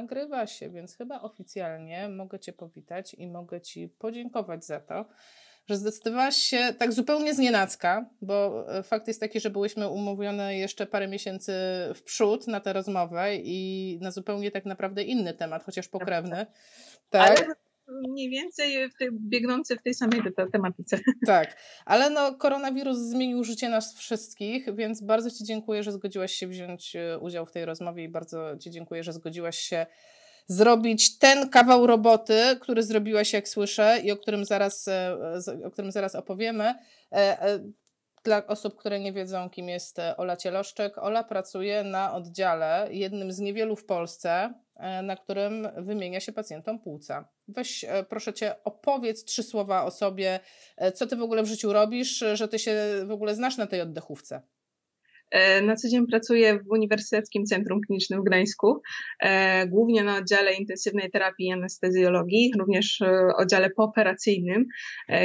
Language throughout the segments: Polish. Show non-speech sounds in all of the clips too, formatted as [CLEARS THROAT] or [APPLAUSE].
nagrywa się, więc chyba oficjalnie mogę Cię powitać i mogę Ci podziękować za to, że zdecydowałaś się tak zupełnie znienacka, bo e, fakt jest taki, że byłyśmy umówione jeszcze parę miesięcy w przód na tę rozmowę i na zupełnie tak naprawdę inny temat, chociaż pokrewny. Tak. Ale mniej więcej w tej, biegnący w tej samej tematyce. Tak, ale no koronawirus zmienił życie nas wszystkich, więc bardzo Ci dziękuję, że zgodziłaś się wziąć e, udział w tej rozmowie i bardzo Ci dziękuję, że zgodziłaś się zrobić ten kawał roboty, który zrobiłaś, jak słyszę, i o którym zaraz, e, o którym zaraz opowiemy. E, dla osób, które nie wiedzą, kim jest Ola Cieloszczyk, Ola pracuje na oddziale, jednym z niewielu w Polsce, na którym wymienia się pacjentom płuca. Weź, e, proszę cię, opowiedz trzy słowa o sobie, e, co ty w ogóle w życiu robisz, że ty się w ogóle znasz na tej oddechówce. E, na co dzień pracuję w Uniwersyteckim Centrum Klinicznym w Gdańsku, e, głównie na oddziale intensywnej terapii i anestezjologii, również e, oddziale pooperacyjnym,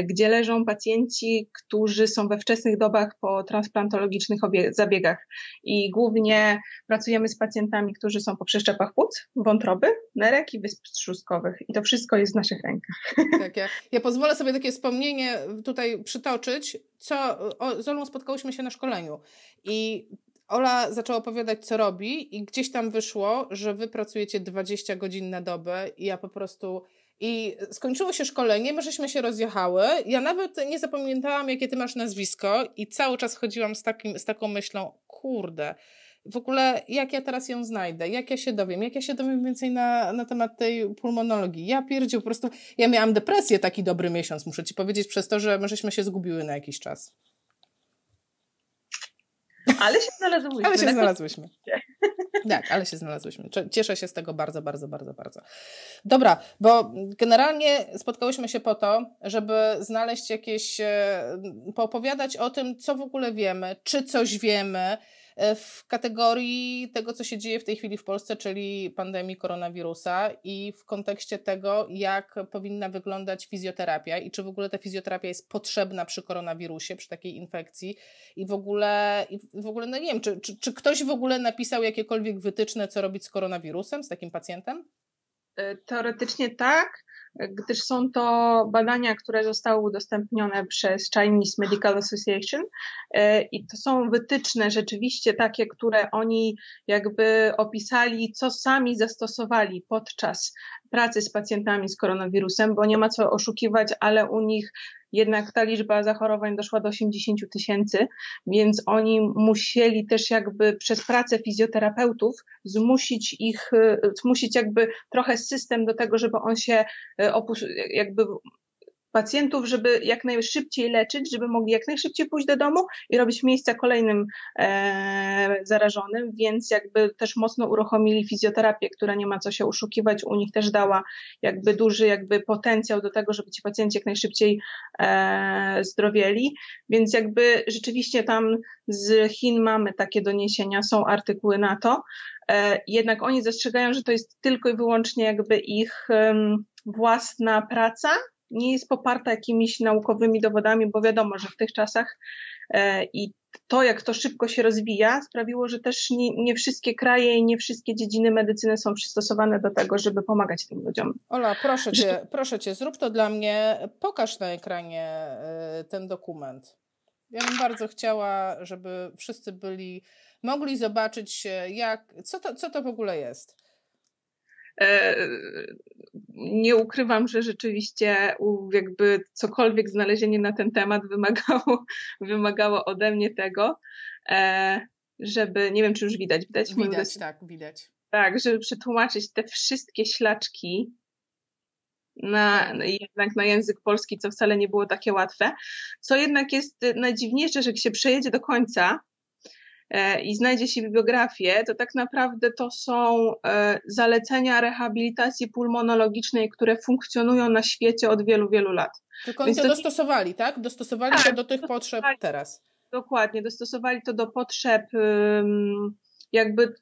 gdzie leżą pacjenci, którzy są we wczesnych dobach po transplantologicznych zabiegach. I głównie pracujemy z pacjentami, którzy są po przeszczepach płuc, wątroby, nerek i wysp trzustkowych. I to wszystko jest w naszych rękach. Tak, ja, ja pozwolę sobie takie wspomnienie tutaj przytoczyć, co o, z Olą spotkałyśmy się na szkoleniu i Ola zaczęła opowiadać, co robi, i gdzieś tam wyszło, że wy pracujecie 20 godzin na dobę, i ja po prostu. I skończyło się szkolenie, my żeśmy się rozjechały. Ja nawet nie zapamiętałam, jakie ty masz nazwisko, i cały czas chodziłam z, takim, z taką myślą, kurde, w ogóle jak ja teraz ją znajdę, jak ja się dowiem, jak ja się dowiem więcej na, na temat tej pulmonologii. Ja pierdził, po prostu, ja miałam depresję taki dobry miesiąc, muszę ci powiedzieć, przez to, że my żeśmy się zgubiły na jakiś czas. Ale się znalazłyśmy. Ale się znalazłyśmy. Tak, ale się znalazłyśmy. Cieszę się z tego bardzo, bardzo, bardzo, bardzo. Dobra, bo generalnie spotkałyśmy się po to, żeby znaleźć jakieś, e, poopowiadać o tym, co w ogóle wiemy, czy coś wiemy, w kategorii tego, co się dzieje w tej chwili w Polsce, czyli pandemii koronawirusa i w kontekście tego, jak powinna wyglądać fizjoterapia i czy w ogóle ta fizjoterapia jest potrzebna przy koronawirusie, przy takiej infekcji i w ogóle, i w ogóle no nie wiem, czy, czy, czy ktoś w ogóle napisał jakiekolwiek wytyczne, co robić z koronawirusem, z takim pacjentem? E, teoretycznie tak gdyż są to badania, które zostały udostępnione przez Chinese Medical Association e, i to są wytyczne rzeczywiście takie, które oni jakby opisali, co sami zastosowali podczas pracy z pacjentami z koronawirusem, bo nie ma co oszukiwać, ale u nich jednak ta liczba zachorowań doszła do 80 tysięcy, więc oni musieli też jakby przez pracę fizjoterapeutów zmusić ich, zmusić jakby trochę system do tego, żeby on się e, opus- jakby pacjentów, żeby jak najszybciej leczyć, żeby mogli jak najszybciej pójść do domu i robić miejsca kolejnym e, zarażonym, więc jakby też mocno uruchomili fizjoterapię, która nie ma co się oszukiwać, u nich też dała jakby duży jakby potencjał do tego, żeby ci pacjenci jak najszybciej e, zdrowieli, więc jakby rzeczywiście tam z Chin mamy takie doniesienia, są artykuły na to, e, jednak oni zastrzegają, że to jest tylko i wyłącznie jakby ich własna praca, nie jest poparta jakimiś naukowymi dowodami, bo wiadomo, że w tych czasach e, i to, jak to szybko się rozwija, sprawiło, że też nie, nie, wszystkie kraje i nie wszystkie dziedziny medycyny są przystosowane do tego, żeby pomagać tym ludziom. Ola, proszę cię, proszę cię, zrób to dla mnie, pokaż na ekranie e, ten dokument. Ja bym bardzo chciała, żeby wszyscy byli, mogli zobaczyć, jak, co to, co to w ogóle jest. E, nie ukrywam, że rzeczywiście jakby cokolwiek znalezienie na ten temat wymagało, [LAUGHS] wymagało ode mnie tego, e, żeby, nie wiem czy już widać, widać? Widać, tak, widać. Tak, żeby przetłumaczyć te wszystkie ślaczki na, jednak na język polski, co wcale nie było takie łatwe. Co jednak jest najdziwniejsze, że jak się przejedzie do końca, E, i znajdzie się bibliografię, to tak naprawdę to są e, zalecenia rehabilitacji pulmonologicznej, które funkcjonują na świecie od wielu, wielu lat. Tylko oni to, to dostosowali, tak? Dostosowali tak, to do tych potrzeb teraz. Dokładnie, dostosowali to do potrzeb jakby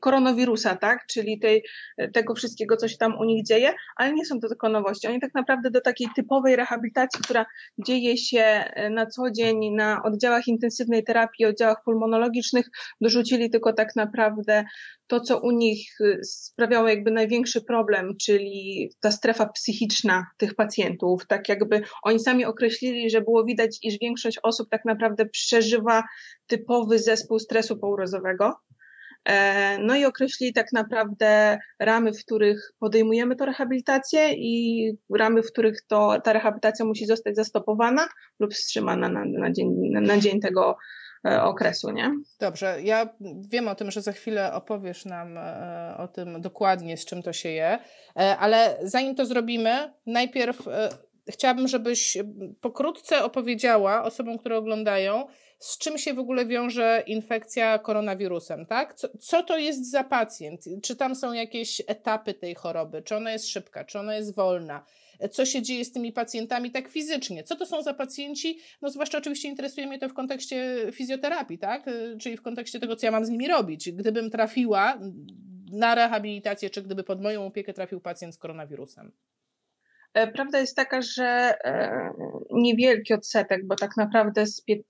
koronawirusa, tak? Czyli tej, tego wszystkiego, co się tam u nich dzieje, ale nie są to tylko nowości. Oni tak naprawdę do takiej typowej rehabilitacji, która dzieje się e, na co dzień na oddziałach intensywnej terapii, oddziałach pulmonologicznych, dorzucili tylko tak naprawdę to, co u nich e, sprawiało jakby największy problem, czyli ta strefa psychiczna tych pacjentów. Tak jakby oni sami określili, że było widać, iż większość osób tak naprawdę przeżywa typowy zespół stresu pourazowego E, no i określi tak naprawdę ramy, w których podejmujemy tę rehabilitację i ramy, w których to, ta rehabilitacja musi zostać zastopowana lub wstrzymana na, na, dzień, na dzień tego e, okresu, nie? Dobrze, ja wiem o tym, że za chwilę opowiesz nam e, o tym dokładnie, z czym to się je, ale zanim to zrobimy, najpierw chciałabym, żebyś pokrótce opowiedziała osobom, które oglądają, z czym się w ogóle wiąże infekcja koronawirusem, tak? Co, co, to jest za pacjent? Czy tam są jakieś etapy tej choroby? Czy ona jest szybka? Czy ona jest wolna? Co się dzieje z tymi pacjentami tak fizycznie? Co to są za pacjenci? No zwłaszcza oczywiście interesuje mnie to w kontekście fizjoterapii, tak? Czyli w kontekście tego, co ja mam z nimi robić. Gdybym trafiła na rehabilitację, czy gdyby pod moją opiekę trafił pacjent z koronawirusem. E, prawda jest taka, że e, niewielki odsetek, bo tak naprawdę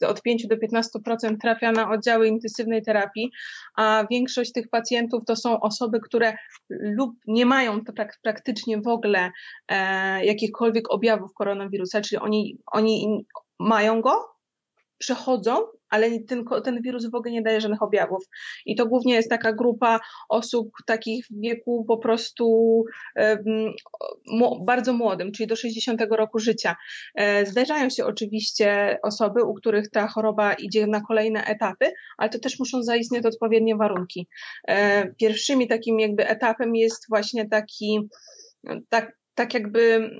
od 5 do 15% trafia na oddziały intensywnej terapii, a większość tych pacjentów to są osoby, które lub nie mają praktycznie w ogóle e, jakichkolwiek objawów koronawirusa, czyli oni, oni mają go, przechodzą, ale ten, ten wirus w ogóle nie daje żadnych objawów. I to głównie jest taka grupa osób takich w wieku po prostu um, bardzo młodym, czyli do 60 roku życia. E, zdarzają się oczywiście osoby, u których ta choroba idzie na kolejne etapy, ale to też muszą zaistnieć odpowiednie warunki. E, pierwszymi takim jakby etapem jest właśnie taki tak, tak jakby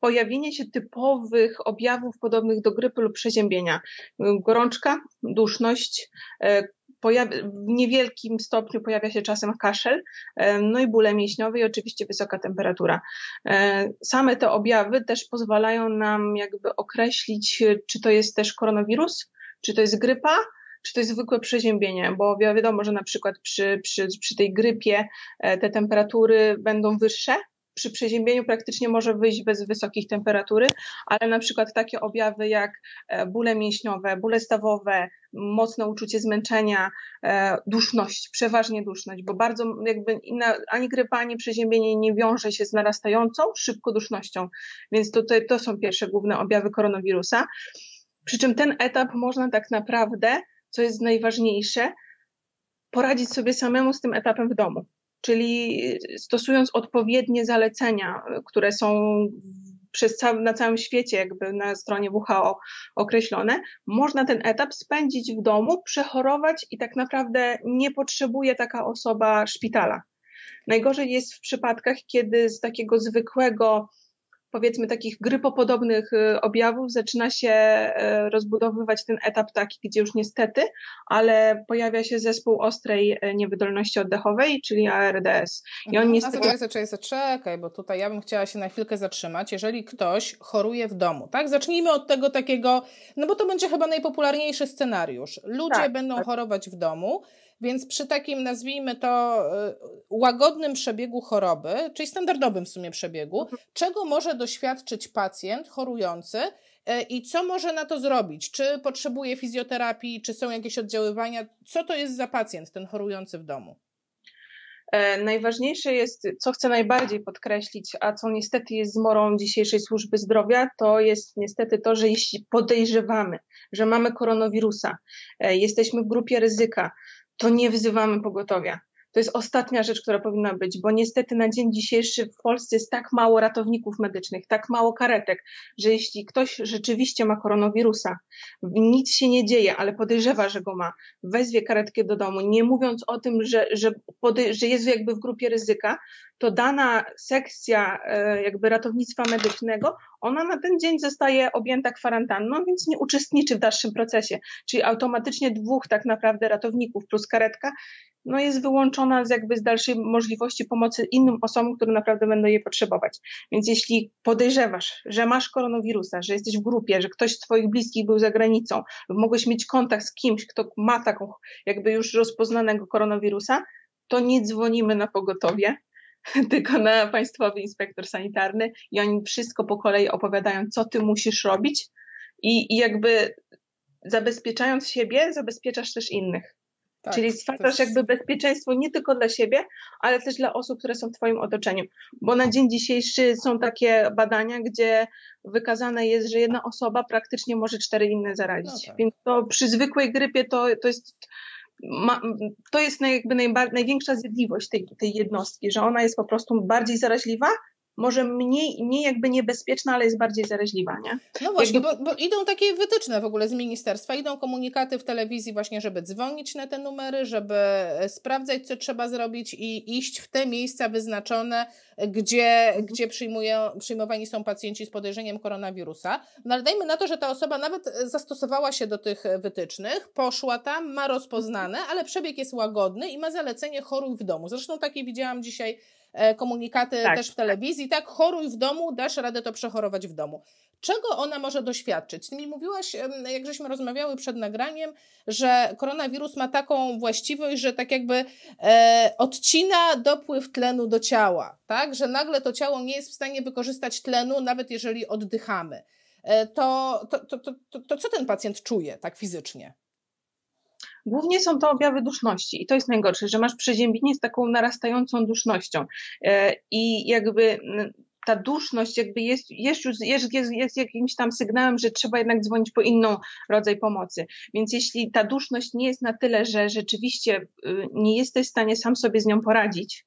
pojawienie się typowych objawów podobnych do grypy lub przeziębienia. Gorączka, duszność, e, w niewielkim stopniu pojawia się czasem kaszel, e, no i bóle mięśniowe i oczywiście wysoka temperatura. E, same te objawy też pozwalają nam jakby określić, czy to jest też koronawirus, czy to jest grypa, czy to jest zwykłe przeziębienie, bo wiadomo, że na przykład przy, przy, przy tej grypie te temperatury będą wyższe, przy przeziębieniu praktycznie może wyjść bez wysokiej temperatury, ale na przykład takie objawy jak e, bóle mięśniowe, bóle stawowe, mocne uczucie zmęczenia, e, duszność, przeważnie duszność, bo bardzo jakby ani grypa, ani przeziębienie nie wiąże się z narastającą szybko dusznością, więc to, to są pierwsze główne objawy koronawirusa. Przy czym ten etap można tak naprawdę, co jest najważniejsze, poradzić sobie samemu z tym etapem w domu czyli stosując odpowiednie zalecenia, które są przez cały, na całym świecie, jakby na stronie WHO określone, można ten etap spędzić w domu, przechorować i tak naprawdę nie potrzebuje taka osoba szpitala. Najgorzej jest w przypadkach, kiedy z takiego zwykłego powiedzmy takich grypopodobnych y, objawów zaczyna się y, rozbudowywać ten etap taki, gdzie już niestety, ale pojawia się zespół ostrej y, niewydolności oddechowej, czyli ARDS. I on mhm. niestety... Zaczekaj, zaczekaj, zaczekaj, bo tutaj ja bym chciała się na chwilkę zatrzymać. Jeżeli ktoś choruje w domu, tak? Zacznijmy od tego takiego, no bo to będzie chyba najpopularniejszy scenariusz. Ludzie tak, będą tak. chorować w domu, więc przy takim, nazwijmy to, y, łagodnym przebiegu choroby, czyli standardowym w sumie przebiegu, mhm. czego może doświadczyć pacjent chorujący y, i co może na to zrobić? Czy potrzebuje fizjoterapii, czy są jakieś oddziaływania? Co to jest za pacjent, ten chorujący w domu? E, najważniejsze jest, co chcę najbardziej podkreślić, a co niestety jest zmorą dzisiejszej służby zdrowia, to jest niestety to, że jeśli podejrzewamy, że mamy koronawirusa, e, jesteśmy w grupie ryzyka, to nie wzywamy pogotowia. To jest ostatnia rzecz, która powinna być, bo niestety na dzień dzisiejszy w Polsce jest tak mało ratowników medycznych, tak mało karetek, że jeśli ktoś rzeczywiście ma koronawirusa, nic się nie dzieje, ale podejrzewa, że go ma, wezwie karetkę do domu, nie mówiąc o tym, że, że, że jest jakby w grupie ryzyka, to dana sekcja e, jakby ratownictwa medycznego, ona na ten dzień zostaje objęta kwarantanną, więc nie uczestniczy w dalszym procesie. Czyli automatycznie dwóch tak naprawdę ratowników plus karetka no jest wyłączona z jakby z dalszej możliwości pomocy innym osobom, które naprawdę będą jej potrzebować. Więc jeśli podejrzewasz, że masz koronawirusa, że jesteś w grupie, że ktoś z twoich bliskich był za granicą lub mogłeś mieć kontakt z kimś, kto ma taką jakby już rozpoznanego koronawirusa, to nie dzwonimy na pogotowie, [LAUGHS] tylko na Państwowy Inspektor Sanitarny i oni wszystko po kolei opowiadają, co ty musisz robić i, i jakby zabezpieczając siebie, zabezpieczasz też innych. Tak, Czyli stwarzasz jakby bezpieczeństwo nie tylko dla siebie, ale też dla osób, które są w Twoim otoczeniu. Bo na dzień dzisiejszy są takie badania, gdzie wykazane jest, że jedna osoba praktycznie może cztery inne zarazić. No tak. Więc to przy zwykłej grypie to, to jest. Ma, to jest jakby najba, największa zjadliwość tej, tej jednostki, że ona jest po prostu bardziej zaraźliwa może mniej, mniej jakby niebezpieczna, ale jest bardziej zaraźliwa, nie? No właśnie, jakby... bo, bo, idą takie wytyczne w ogóle z ministerstwa, idą komunikaty w telewizji właśnie, żeby dzwonić na te numery, żeby e, sprawdzać, co trzeba zrobić i iść w te miejsca wyznaczone, gdzie, gdzie przyjmowani są pacjenci z podejrzeniem koronawirusa. No ale dajmy na to, że ta osoba nawet zastosowała się do tych wytycznych, poszła tam, ma rozpoznane, ale przebieg jest łagodny i ma zalecenie choruj w domu. Zresztą takie widziałam dzisiaj komunikaty tak. też w telewizji, tak, choruj w domu, dasz radę to przechorować w domu. Czego ona może doświadczyć? Ty mi mówiłaś, jak żeśmy rozmawiały przed nagraniem, że koronawirus ma taką właściwość, że tak jakby e, odcina dopływ tlenu do ciała, tak? Że nagle to ciało nie jest w stanie wykorzystać tlenu, nawet jeżeli oddychamy. E, to, to, to, to, to co ten pacjent czuje tak fizycznie? Głównie są to objawy duszności i to jest najgorsze, że masz przeziębienie z taką narastającą dusznością e, i jakby ta duszność jakby jest, jest już jest, jest, jest jakimś tam sygnałem, że trzeba jednak dzwonić po inną rodzaj pomocy. Więc jeśli ta duszność nie jest na tyle, że rzeczywiście y, nie jesteś w stanie sam sobie z nią poradzić,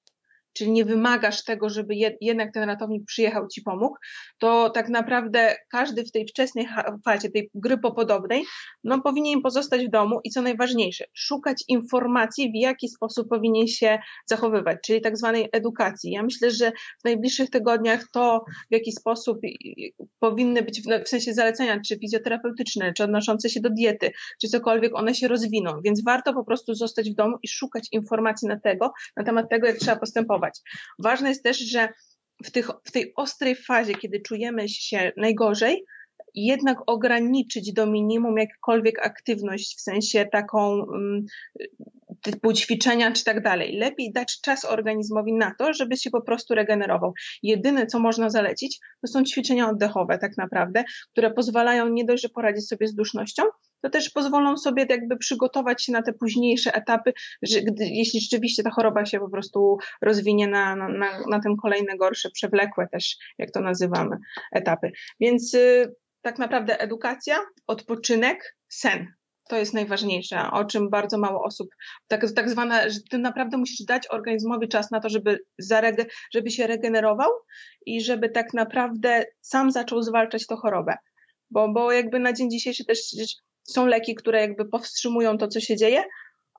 czyli nie wymagasz tego, żeby jednak ten ratownik przyjechał ci pomógł, to tak naprawdę każdy w tej wczesnej fazie, tej grypopodobnej, no powinien pozostać w domu i co najważniejsze, szukać informacji, w jaki sposób powinien się zachowywać, czyli tak zwanej edukacji. Ja myślę, że w najbliższych tygodniach to, w jaki sposób powinny być, w sensie zalecenia, czy fizjoterapeutyczne, czy odnoszące się do diety, czy cokolwiek, one się rozwiną, więc warto po prostu zostać w domu i szukać informacji na tego, na temat tego, jak trzeba postępować. Ważne jest też, że w, tych, w tej ostrej fazie, kiedy czujemy się najgorzej, jednak ograniczyć do minimum jakkolwiek aktywność, w sensie taką um, typu ćwiczenia czy tak dalej. Lepiej dać czas organizmowi na to, żeby się po prostu regenerował. Jedyne, co można zalecić, to są ćwiczenia oddechowe tak naprawdę, które pozwalają nie dość, że poradzić sobie z dusznością, to też pozwolą sobie jakby przygotować się na te późniejsze etapy, że gdy, jeśli rzeczywiście ta choroba się po prostu rozwinie na, na, na, na ten kolejne gorsze, przewlekłe też, jak to nazywamy, etapy. Więc y, tak naprawdę edukacja, odpoczynek, sen. To jest najważniejsze, o czym bardzo mało osób, tak, tak zwana, że ty naprawdę musisz dać organizmowi czas na to, żeby, zarege, żeby się regenerował i żeby tak naprawdę sam zaczął zwalczać tę chorobę. Bo, bo jakby na dzień dzisiejszy też są leki, które jakby powstrzymują to, co się dzieje,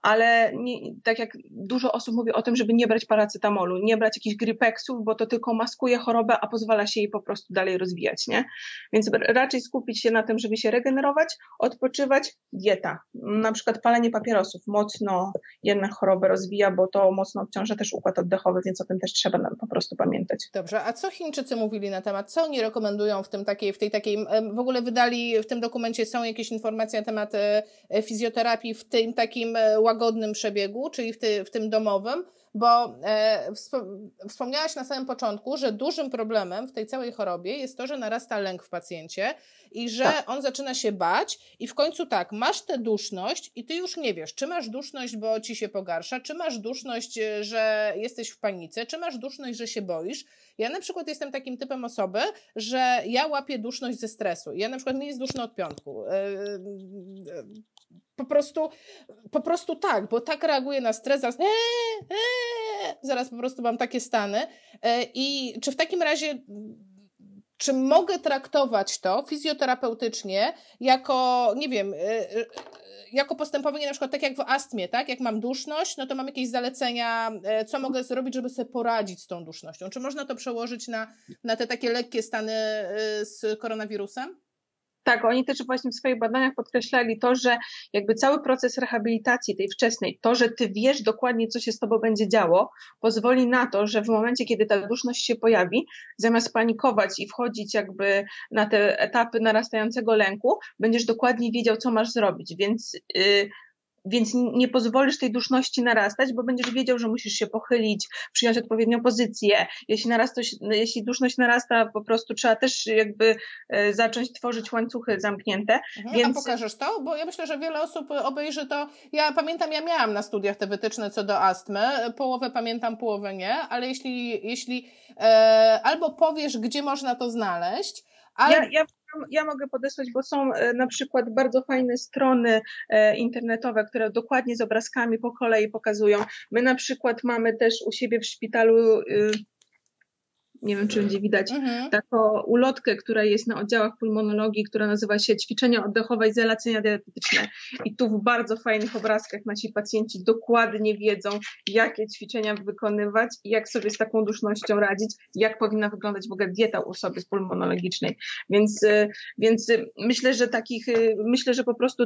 ale nie, tak jak dużo osób mówi o tym, żeby nie brać paracetamolu, nie brać jakichś gripexów, bo to tylko maskuje chorobę, a pozwala się jej po prostu dalej rozwijać, nie? Więc raczej skupić się na tym, żeby się regenerować, odpoczywać, dieta. Na przykład palenie papierosów mocno jednak chorobę rozwija, bo to mocno obciąża też układ oddechowy, więc o tym też trzeba nam po prostu pamiętać. Dobrze, a co Chińczycy mówili na temat, co oni rekomendują w tym takiej, w tej takiej, w ogóle wydali w tym dokumencie są jakieś informacje na temat e, fizjoterapii w tym takim e, łagodnym przebiegu, czyli w, ty, w tym domowym, bo e, wspomniałaś na samym początku, że dużym problemem w tej całej chorobie jest to, że narasta lęk w pacjencie i że tak. on zaczyna się bać i w końcu tak, masz tę duszność i ty już nie wiesz, czy masz duszność, bo ci się pogarsza, czy masz duszność, e, że jesteś w panice, czy masz duszność, że się boisz. Ja na przykład jestem takim typem osoby, że ja łapię duszność ze stresu. Ja na przykład mi jest duszno od piątku. E, e, po prostu, po prostu tak, bo tak reaguje na stres, zaraz, ee, ee, zaraz po prostu mam takie stany. E, I czy w takim razie czy mogę traktować to fizjoterapeutycznie jako, nie wiem, e, e, jako postępowanie na przykład tak jak w astmie, tak? Jak mam duszność, no to mam jakieś zalecenia, co mogę zrobić, żeby sobie poradzić z tą dusznością. Czy można to przełożyć na, na te takie lekkie stany z koronawirusem? Tak, oni też właśnie w swoich badaniach podkreślali to, że jakby cały proces rehabilitacji tej wczesnej, to, że ty wiesz dokładnie, co się z tobą będzie działo, pozwoli na to, że w momencie, kiedy ta duszność się pojawi, zamiast panikować i wchodzić jakby na te etapy narastającego lęku, będziesz dokładnie wiedział, co masz zrobić. Więc yy, więc nie pozwolisz tej duszności narastać, bo będziesz wiedział, że musisz się pochylić, przyjąć odpowiednią pozycję. Jeśli, narasta, jeśli duszność narasta, po prostu trzeba też jakby e, zacząć tworzyć łańcuchy zamknięte. Mhm, więc... A pokażesz to? Bo ja myślę, że wiele osób obejrzy to. Ja pamiętam, ja miałam na studiach te wytyczne co do astmy. Połowę pamiętam, połowę nie, ale jeśli, jeśli e, albo powiesz, gdzie można to znaleźć, ale... Ja, ja ja mogę podesłać, bo są e, na przykład bardzo fajne strony e, internetowe, które dokładnie z obrazkami po kolei pokazują. My na przykład mamy też u siebie w szpitalu y, nie wiem, czy będzie widać, mhm. taką ulotkę, która jest na oddziałach pulmonologii, która nazywa się ćwiczenia oddechowe i zalacenia diatetyczne. I tu w bardzo fajnych obrazkach nasi pacjenci dokładnie wiedzą, jakie ćwiczenia wykonywać i jak sobie z taką dusznością radzić, jak powinna wyglądać w ogóle dieta u osoby pulmonologicznej. Więc, y, więc y, myślę, że takich, y, myślę, że po prostu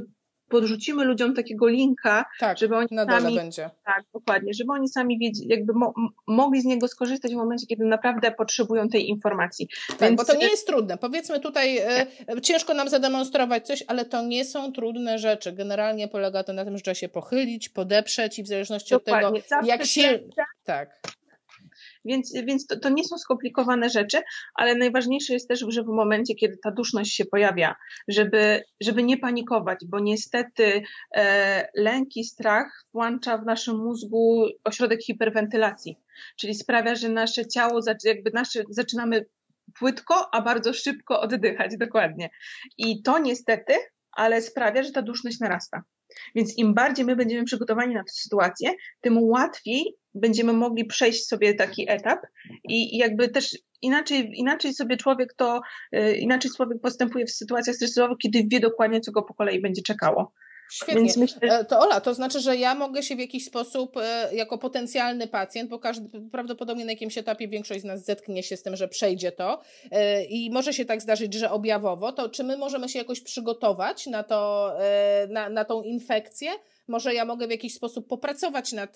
podrzucimy ludziom takiego linka, tak, żeby oni na sami, będzie. tak, dokładnie, żeby oni sami wiedzieli, jakby mo, mogli z niego skorzystać w momencie, kiedy naprawdę potrzebują tej informacji. Tak, Więc... bo to nie jest trudne. Powiedzmy tutaj, e, ciężko nam zademonstrować coś, ale to nie są trudne rzeczy. Generalnie polega to na tym, że trzeba się pochylić, podeprzeć i w zależności dokładnie. od tego, jak się... Tak. Więc, więc to, to, nie są skomplikowane rzeczy, ale najważniejsze jest też, że w momencie, kiedy ta duszność się pojawia, żeby, żeby nie panikować, bo niestety e, lęk i strach włącza w naszym mózgu ośrodek hiperwentylacji, czyli sprawia, że nasze ciało, jakby nasze, zaczynamy płytko, a bardzo szybko oddychać, dokładnie. I to niestety, ale sprawia, że ta duszność narasta. Więc im bardziej my będziemy przygotowani na tę sytuację, tym łatwiej będziemy mogli przejść sobie taki etap i jakby też inaczej, inaczej sobie człowiek to, y, inaczej człowiek postępuje w sytuacjach stresowych, kiedy wie dokładnie, co go po kolei będzie czekało. Świetnie. Więc myślę... E, to Ola, to znaczy, że ja mogę się w jakiś sposób e, jako potencjalny pacjent, bo każdy, prawdopodobnie na jakimś etapie większość z nas zetknie się z tym, że przejdzie to e, i może się tak zdarzyć, że objawowo, to czy my możemy się jakoś przygotować na, to, na, na tą infekcję? Może ja mogę w jakiś sposób popracować nad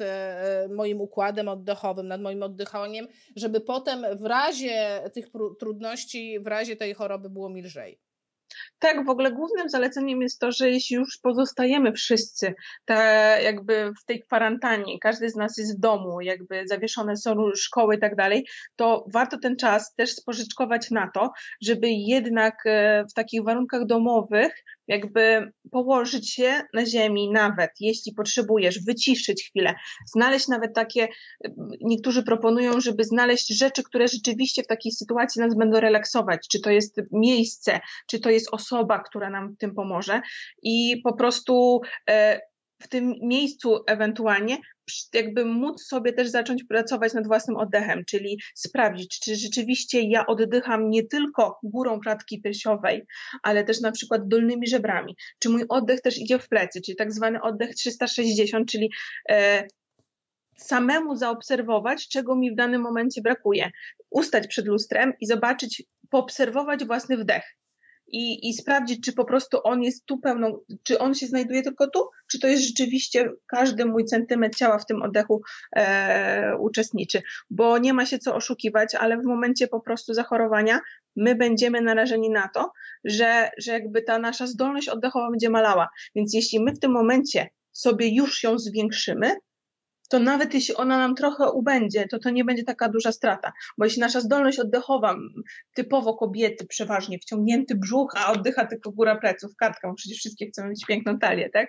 moim układem oddechowym, nad moim oddychaniem, żeby potem w razie tych trudności, w razie tej choroby było mi lżej. Tak, w ogóle głównym zaleceniem jest to, że jeśli już pozostajemy wszyscy te, jakby w tej kwarantannie, każdy z nas jest w domu, jakby zawieszone są szkoły i tak dalej, to warto ten czas też spożyczkować na to, żeby jednak e, w takich warunkach domowych jakby położyć się na ziemi nawet, jeśli potrzebujesz, wyciszyć chwilę, znaleźć nawet takie, niektórzy proponują, żeby znaleźć rzeczy, które rzeczywiście w takiej sytuacji nas będą relaksować, czy to jest miejsce, czy to jest osoba, która nam w tym pomoże. I po prostu e, w tym miejscu ewentualnie jakby móc sobie też zacząć pracować nad własnym oddechem, czyli sprawdzić, czy rzeczywiście ja oddycham nie tylko górą klatki piersiowej, ale też na przykład dolnymi żebrami, czy mój oddech też idzie w plecy, czyli tak zwany oddech 360, czyli e, samemu zaobserwować, czego mi w danym momencie brakuje. Ustać przed lustrem i zobaczyć, poobserwować własny wdech i, i sprawdzić, czy po prostu on jest tu pełną, czy on się znajduje tylko tu, czy to jest rzeczywiście każdy mój centymetr ciała w tym oddechu e, uczestniczy. Bo nie ma się co oszukiwać, ale w momencie po prostu zachorowania my będziemy narażeni na to, że, że jakby ta nasza zdolność oddechowa będzie malała. Więc jeśli my w tym momencie sobie już ją zwiększymy, to nawet jeśli ona nam trochę ubędzie, to to nie będzie taka duża strata. Bo jeśli nasza zdolność oddechowa, typowo kobiety przeważnie, wciągnięty brzuch, a oddycha tylko góra pleców, kartka, bo przecież wszystkie chcą mieć piękną talię, tak?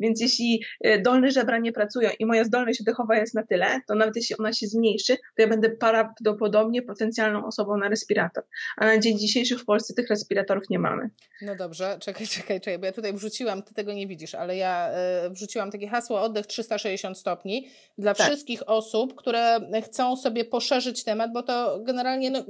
Więc jeśli y, dolne żebra nie pracują i moja zdolność oddechowa jest na tyle, to nawet jeśli ona się zmniejszy, to ja będę prawdopodobnie potencjalną osobą na respirator. A na dzień dzisiejszy w Polsce tych respiratorów nie mamy. No dobrze, czekaj, [LAUGHS] czekaj, czekaj, bo ja tutaj wrzuciłam, ty tego nie widzisz, ale ja y, wrzuciłam takie hasło oddech 360 stopni dla tak. wszystkich osób, które chcą sobie poszerzyć temat, bo to generalnie no,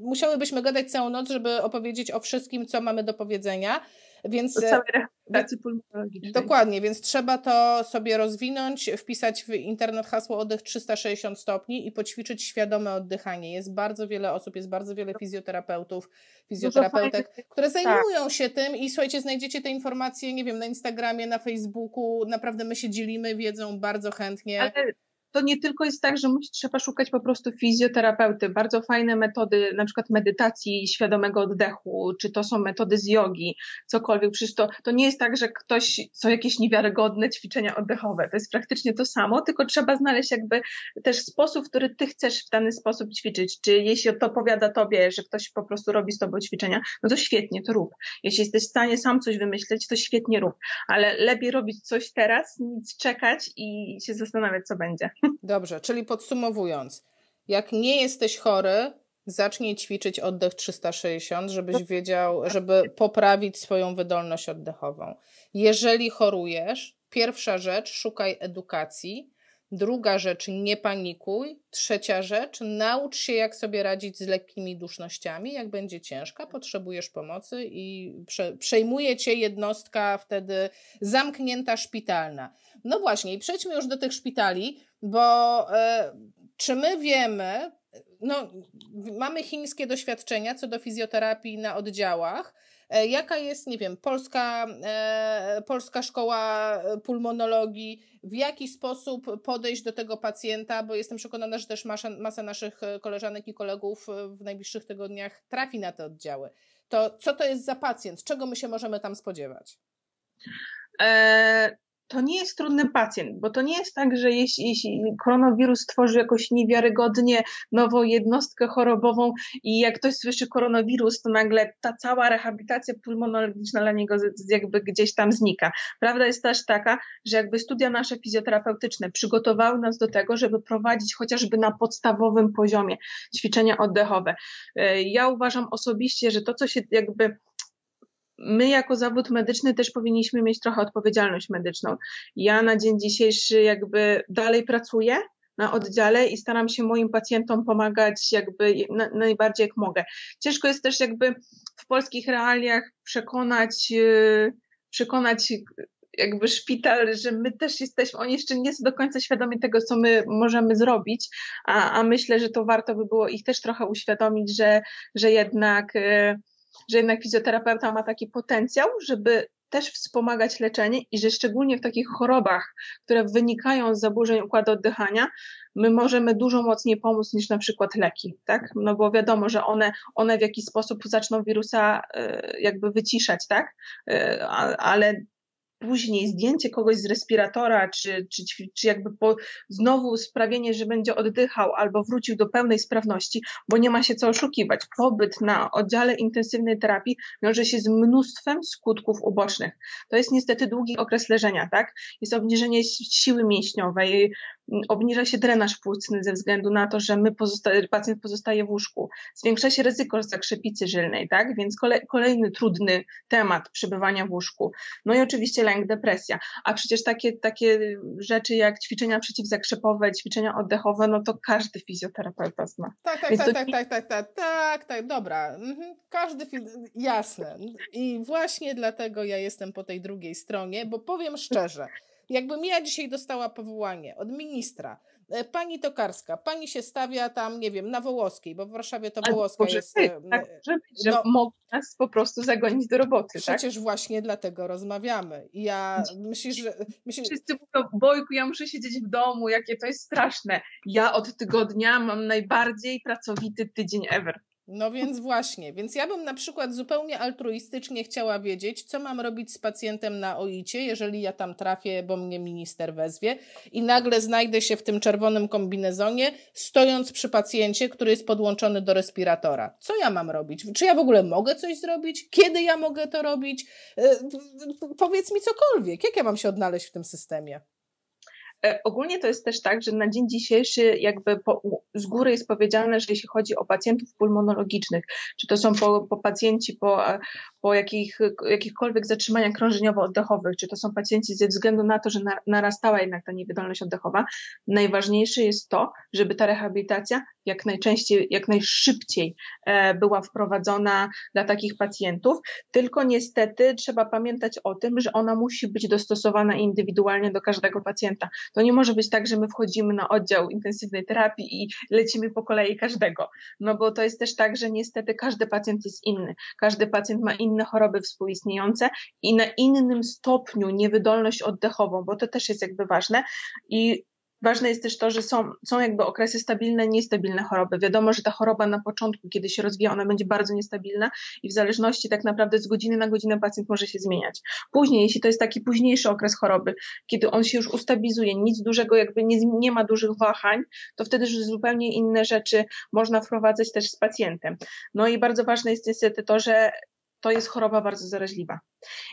musiałybyśmy gadać całą noc, żeby opowiedzieć o wszystkim, co mamy do powiedzenia. Więc, rehabilitacji pulmonologicznej. Dokładnie, więc trzeba to sobie rozwinąć, wpisać w internet hasło oddech 360 stopni i poćwiczyć świadome oddychanie. Jest bardzo wiele osób, jest bardzo wiele fizjoterapeutów, fizjoterapeutek, które tak. zajmują tak. się tym i słuchajcie, znajdziecie te informacje, nie wiem, na Instagramie, na Facebooku, naprawdę my się dzielimy wiedzą bardzo chętnie. Ale to nie tylko jest tak, że musi, trzeba szukać po prostu fizjoterapeuty. Bardzo fajne metody, na przykład medytacji świadomego oddechu, czy to są metody z jogi, cokolwiek. Przecież to, to nie jest tak, że ktoś, są jakieś niewiarygodne ćwiczenia oddechowe. To jest praktycznie to samo, tylko trzeba znaleźć jakby też sposób, który ty chcesz w dany sposób ćwiczyć. Czy jeśli to powiada tobie, że ktoś po prostu robi z tobą ćwiczenia, no to świetnie, to rób. Jeśli jesteś w stanie sam coś wymyśleć, to świetnie rób. Ale lepiej robić coś teraz, nic czekać i się zastanawiać, co będzie. Dobrze, czyli podsumowując, jak nie jesteś chory, zacznij ćwiczyć oddech 360, żebyś wiedział, żeby poprawić swoją wydolność oddechową. Jeżeli chorujesz, pierwsza rzecz, szukaj edukacji. Druga rzecz, nie panikuj. Trzecia rzecz, naucz się, jak sobie radzić z lekkimi dusznościami. Jak będzie ciężka, potrzebujesz pomocy i prze, przejmuje cię jednostka wtedy zamknięta szpitalna. No właśnie, i przejdźmy już do tych szpitali, bo e, czy my wiemy, no, mamy chińskie doświadczenia co do fizjoterapii na oddziałach. E, jaka jest, nie wiem, polska, e, polska szkoła pulmonologii, w jaki sposób podejść do tego pacjenta, bo jestem przekonana, że też masa, masa naszych koleżanek i kolegów w najbliższych tygodniach trafi na te oddziały. To co to jest za pacjent? Czego my się możemy tam spodziewać? E, to nie jest trudny pacjent, bo to nie jest tak, że jeśli, jeśli koronawirus tworzy jakoś niewiarygodnie nową jednostkę chorobową i jak ktoś słyszy koronawirus, to nagle ta cała rehabilitacja pulmonologiczna dla niego jakby gdzieś tam znika. Prawda jest też taka, że jakby studia nasze fizjoterapeutyczne przygotowały nas do tego, żeby prowadzić chociażby na podstawowym poziomie ćwiczenia oddechowe. E, ja uważam osobiście, że to, co się jakby my jako zawód medyczny też powinniśmy mieć trochę odpowiedzialność medyczną. Ja na dzień dzisiejszy jakby dalej pracuję na oddziale i staram się moim pacjentom pomagać jakby na, najbardziej jak mogę. Ciężko jest też jakby w polskich realiach przekonać, yy, przekonać jakby szpital, że my też jesteśmy, oni jeszcze nie są do końca świadomi tego, co my możemy zrobić, a, a myślę, że to warto by było ich też trochę uświadomić, że, że jednak yy, że jednak fizjoterapeuta ma taki potencjał, żeby też wspomagać leczenie i że szczególnie w takich chorobach, które wynikają z zaburzeń układu oddychania, my możemy dużo mocniej pomóc niż na przykład leki, tak? No bo wiadomo, że one, one w jakiś sposób zaczną wirusa e, jakby wyciszać, tak? E, ale później zdjęcie kogoś z respiratora, czy, czy, czy jakby po, znowu sprawienie, że będzie oddychał albo wrócił do pełnej sprawności, bo nie ma się co oszukiwać. Pobyt na oddziale intensywnej terapii wiąże się z mnóstwem skutków ubocznych. To jest niestety długi okres leżenia, tak? Jest obniżenie siły mięśniowej, obniża się drenaż płucny ze względu na to, że my pozosta pacjent pozostaje w łóżku, zwiększa się ryzyko zakrzepicy żylnej, tak? Więc kole kolejny trudny temat przebywania w łóżku. No i oczywiście lęk, depresja. A przecież takie, takie rzeczy jak ćwiczenia przeciwzakrzepowe, ćwiczenia oddechowe, no to każdy fizjoterapeuta zna. Tak, tak, tak, to... tak, tak, tak, tak, tak, tak, dobra. Mhm. Każdy, jasne. I właśnie dlatego ja jestem po tej drugiej stronie, bo powiem szczerze, Jakbym ja dzisiaj dostała powołanie od ministra, e, pani Tokarska, pani się stawia tam, nie wiem, na Wołoskiej, bo w Warszawie to Wołoska jest. Być, tak, że, że no, mogą nas po prostu zagonić do roboty. Tak? Przecież tak? właśnie dlatego rozmawiamy. I ja myślisz, że. Myślisz... Wszyscy mówią, Bojku, ja muszę siedzieć w domu, jakie to jest straszne. Ja od tygodnia mam najbardziej pracowity tydzień ever. No więc właśnie, więc ja bym na przykład zupełnie altruistycznie chciała wiedzieć, co mam robić z pacjentem na OIC, jeżeli ja tam trafię, bo mnie minister wezwie i nagle znajdę się w tym czerwonym kombinezonie, stojąc przy pacjencie, który jest podłączony do respiratora. Co ja mam robić? Czy ja w ogóle mogę coś zrobić? Kiedy ja mogę to robić? E, powiedz mi cokolwiek. Jak ja mam się odnaleźć w tym systemie? E, ogólnie to jest też tak, że na dzień dzisiejszy jakby po, z góry jest powiedziane, że jeśli chodzi o pacjentów pulmonologicznych, czy to są po, po pacjenci po, po jakich, jakichkolwiek zatrzymaniach krążeniowo-oddechowych, czy to są pacjenci ze względu na to, że narastała jednak ta niewydolność oddechowa, najważniejsze jest to, żeby ta rehabilitacja jak najczęściej, jak najszybciej e, była wprowadzona dla takich pacjentów. Tylko niestety trzeba pamiętać o tym, że ona musi być dostosowana indywidualnie do każdego pacjenta. To nie może być tak, że my wchodzimy na oddział intensywnej terapii i lecimy po kolei każdego. No bo to jest też tak, że niestety każdy pacjent jest inny. Każdy pacjent ma inne choroby współistniejące i na innym stopniu niewydolność oddechową, bo to też jest jakby ważne. I Ważne jest też to, że są, są jakby okresy stabilne, niestabilne choroby. Wiadomo, że ta choroba na początku, kiedy się rozwija, ona będzie bardzo niestabilna i w zależności tak naprawdę z godziny na godzinę pacjent może się zmieniać. Później, jeśli to jest taki późniejszy okres choroby, kiedy on się już ustabilizuje, nic dużego jakby nie, nie ma dużych wahań, to wtedy już zupełnie inne rzeczy można wprowadzać też z pacjentem. No i bardzo ważne jest niestety to, że to jest choroba bardzo zaraźliwa.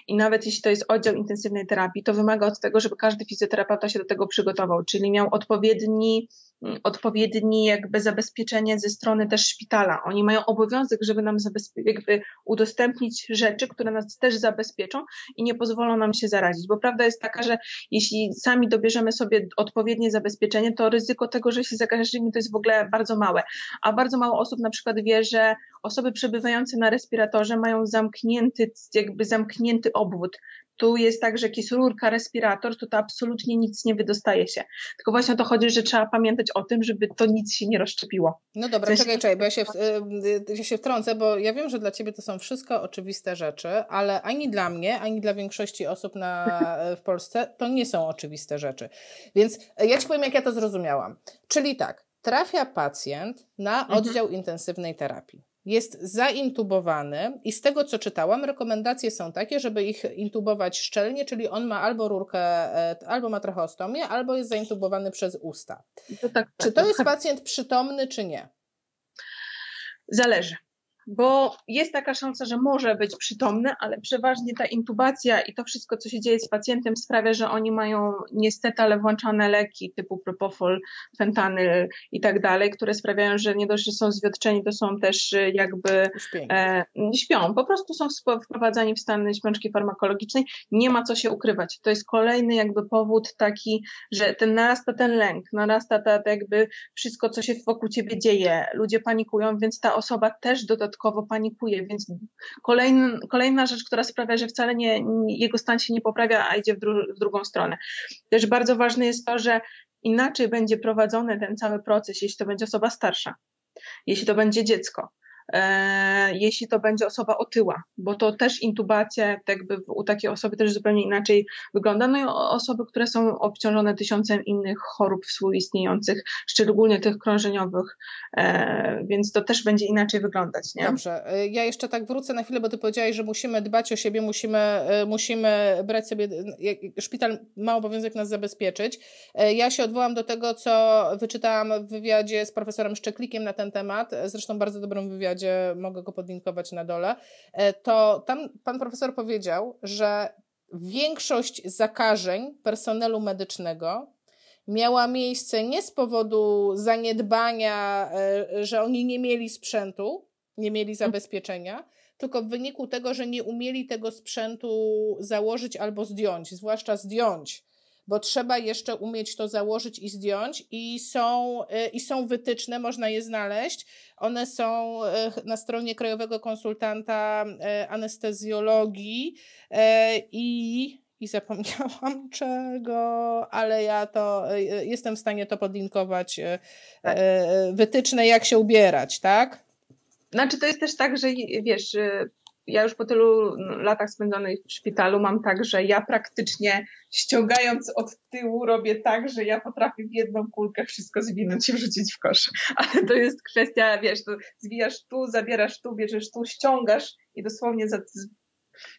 I nawet jeśli to jest oddział intensywnej terapii, to wymaga od tego, żeby każdy fizjoterapeuta się do tego przygotował, czyli miał odpowiedni, mm, odpowiedni jakby zabezpieczenie ze strony też szpitala. Oni mają obowiązek, żeby nam jakby udostępnić rzeczy, które nas też zabezpieczą i nie pozwolą nam się zarazić. Bo prawda jest taka, że jeśli sami dobierzemy sobie odpowiednie zabezpieczenie, to ryzyko tego, że się zakażemy, to jest w ogóle bardzo małe. A bardzo mało osób na przykład wie, że osoby przebywające na respiratorze mają zamknięty, jakby zamknięty zamknięty obwód. Tu jest tak, że jak jest rurka, respirator, to to absolutnie nic nie wydostaje się. Tylko właśnie o to chodzi, że trzeba pamiętać o tym, żeby to nic się nie rozszczepiło. No dobra, w sensie... czekaj, czekaj, bo ja się, y, ja się wtrącę, bo ja wiem, że dla Ciebie to są wszystko oczywiste rzeczy, ale ani dla mnie, ani dla większości osób na, [LAUGHS] w Polsce to nie są oczywiste rzeczy. Więc ja Ci powiem, jak ja to zrozumiałam. Czyli tak, trafia pacjent na mhm. oddział mhm. intensywnej terapii jest zaintubowany i z tego co czytałam, rekomendacje są takie, żeby ich intubować szczelnie, czyli on ma albo rurkę, e, albo ma tracheostomię, albo jest zaintubowany przez usta. To tak, czy to jest pacjent przytomny, czy nie? Zależy bo jest taka szansa, że może być przytomny, ale przeważnie ta intubacja i to wszystko, co się dzieje z pacjentem sprawia, że oni mają niestety, ale włączane leki typu propofol, fentanyl i tak dalej, które sprawiają, że nie dość, że są zwiotczeni, to są też y, jakby e, śpią. Po prostu są wprowadzani w stan śpiączki farmakologicznej. Nie ma co się ukrywać. To jest kolejny jakby powód taki, że ten narasta ten lęk, narasta ta, ta jakby wszystko, co się wokół ciebie dzieje. Ludzie panikują, więc ta osoba też dodatkowo dodatkowo panikuje, więc kolejny, kolejna rzecz, która sprawia, że wcale nie, jego stan się nie poprawia, a idzie w, dru w drugą stronę. Też bardzo ważne jest to, że inaczej będzie prowadzony ten cały proces, jeśli to będzie osoba starsza, jeśli to będzie dziecko, jeśli to będzie osoba otyła, bo to też intubacja jakby u takiej osoby też zupełnie inaczej wygląda. No i osoby, które są obciążone tysiącem innych chorób współistniejących, szczególnie tych krążeniowych, e, więc to też będzie inaczej wyglądać. Nie? Dobrze, e, ja jeszcze tak wrócę na chwilę, bo ty powiedziałeś, że musimy dbać o siebie, musimy, musimy brać sobie, szpital ma obowiązek nas zabezpieczyć. Ja się odwołam do tego, co wyczytałam w wywiadzie z profesorem Szczeklikiem na ten temat, zresztą bardzo dobrym wywiadzie mogę go podlinkować na dole, e, to tam pan profesor powiedział, że większość zakażeń personelu medycznego miała miejsce nie z powodu zaniedbania, e, że oni nie mieli sprzętu, nie mieli zabezpieczenia, tylko w wyniku tego, że nie umieli tego sprzętu założyć albo zdjąć, zwłaszcza zdjąć bo trzeba jeszcze umieć to założyć i zdjąć i są, y, i są wytyczne, można je znaleźć. One są y, na stronie Krajowego Konsultanta y, Anestezjologii i i zapomniałam [LAUGHS] czego, ale ja to jestem w stanie to podlinkować. Tak. Wytyczne, jak się ubierać, tak? Znaczy, to jest też tak, że wiesz, ja już po tylu latach spędzonych w szpitalu mam tak, że ja praktycznie ściągając od tyłu robię tak, że ja potrafię w jedną kulkę wszystko zwinąć i wrzucić w kosz. [LAUGHS] Ale to jest kwestia, wiesz, to zwijasz tu, zabierasz tu, bierzesz tu, ściągasz i dosłownie za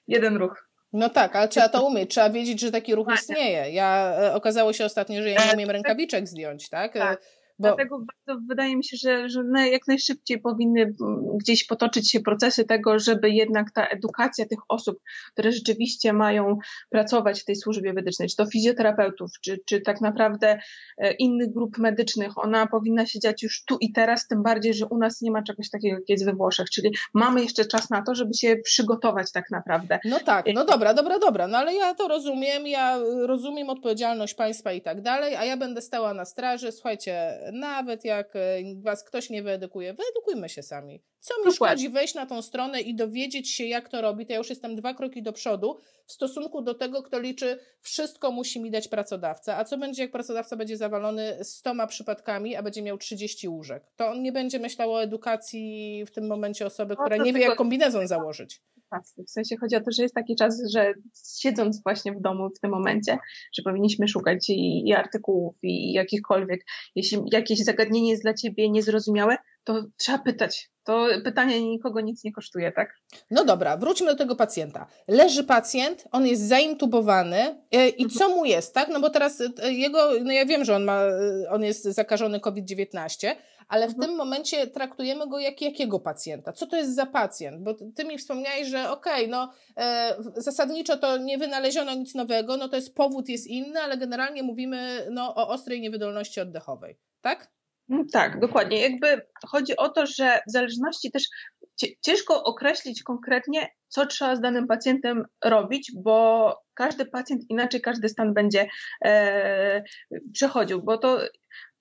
jeden ruch. No tak, ale trzeba to umieć, trzeba wiedzieć, że taki ruch istnieje. Ja e, okazało się ostatnio, że ja nie umiem rękawiczek zdjąć, tak? E, tak. Bo... Dlatego bardzo wydaje mi się, że, że jak najszybciej powinny gdzieś potoczyć się procesy tego, żeby jednak ta edukacja tych osób, które rzeczywiście mają pracować w tej służbie medycznej, czy to fizjoterapeutów, czy, czy tak naprawdę e, innych grup medycznych, ona powinna się dziać już tu i teraz, tym bardziej, że u nas nie ma czegoś takiego, jak jest we Włoszech, czyli mamy jeszcze czas na to, żeby się przygotować tak naprawdę. No tak, no dobra, dobra, dobra, no ale ja to rozumiem, ja rozumiem odpowiedzialność państwa i tak dalej, a ja będę stała na straży, słuchajcie, nawet jak e, was ktoś nie wyedukuje, wyedukujmy się sami. Co mi Dokładnie. szkodzi wejść na tą stronę i dowiedzieć się, jak to robi, to ja już jestem dwa kroki do przodu w stosunku do tego, kto liczy, wszystko musi mi dać pracodawca. A co będzie, jak pracodawca będzie zawalony stoma przypadkami, a będzie miał 30 łóżek? To on nie będzie myślał o edukacji w tym momencie osoby, no która nie wie, jak kombinezon założyć. Czas. W sensie chodzi o to, że jest taki czas, że siedząc właśnie w domu w tym momencie, że powinniśmy szukać i, i artykułów, i jakichkolwiek. Jeśli jakieś zagadnienie jest dla ciebie niezrozumiałe, to trzeba pytać. To pytanie nikogo nic nie kosztuje, tak? No dobra, wróćmy do tego pacjenta. Leży pacjent, on jest zaintubowany e, i co mu jest, tak? No bo teraz e, jego, no ja wiem, że on ma, e, on jest zakażony COVID-19, ale w mhm. tym momencie traktujemy go jak jakiego pacjenta? Co to jest za pacjent? Bo ty mi wspomniałeś, że okej, okay, no e, zasadniczo to nie wynaleziono nic nowego, no to jest powód jest inny, ale generalnie mówimy no, o ostrej niewydolności oddechowej, tak? Tak, dokładnie. Jakby chodzi o to, że w zależności też ciężko określić konkretnie, co trzeba z danym pacjentem robić, bo każdy pacjent inaczej każdy stan będzie e, przechodził, bo to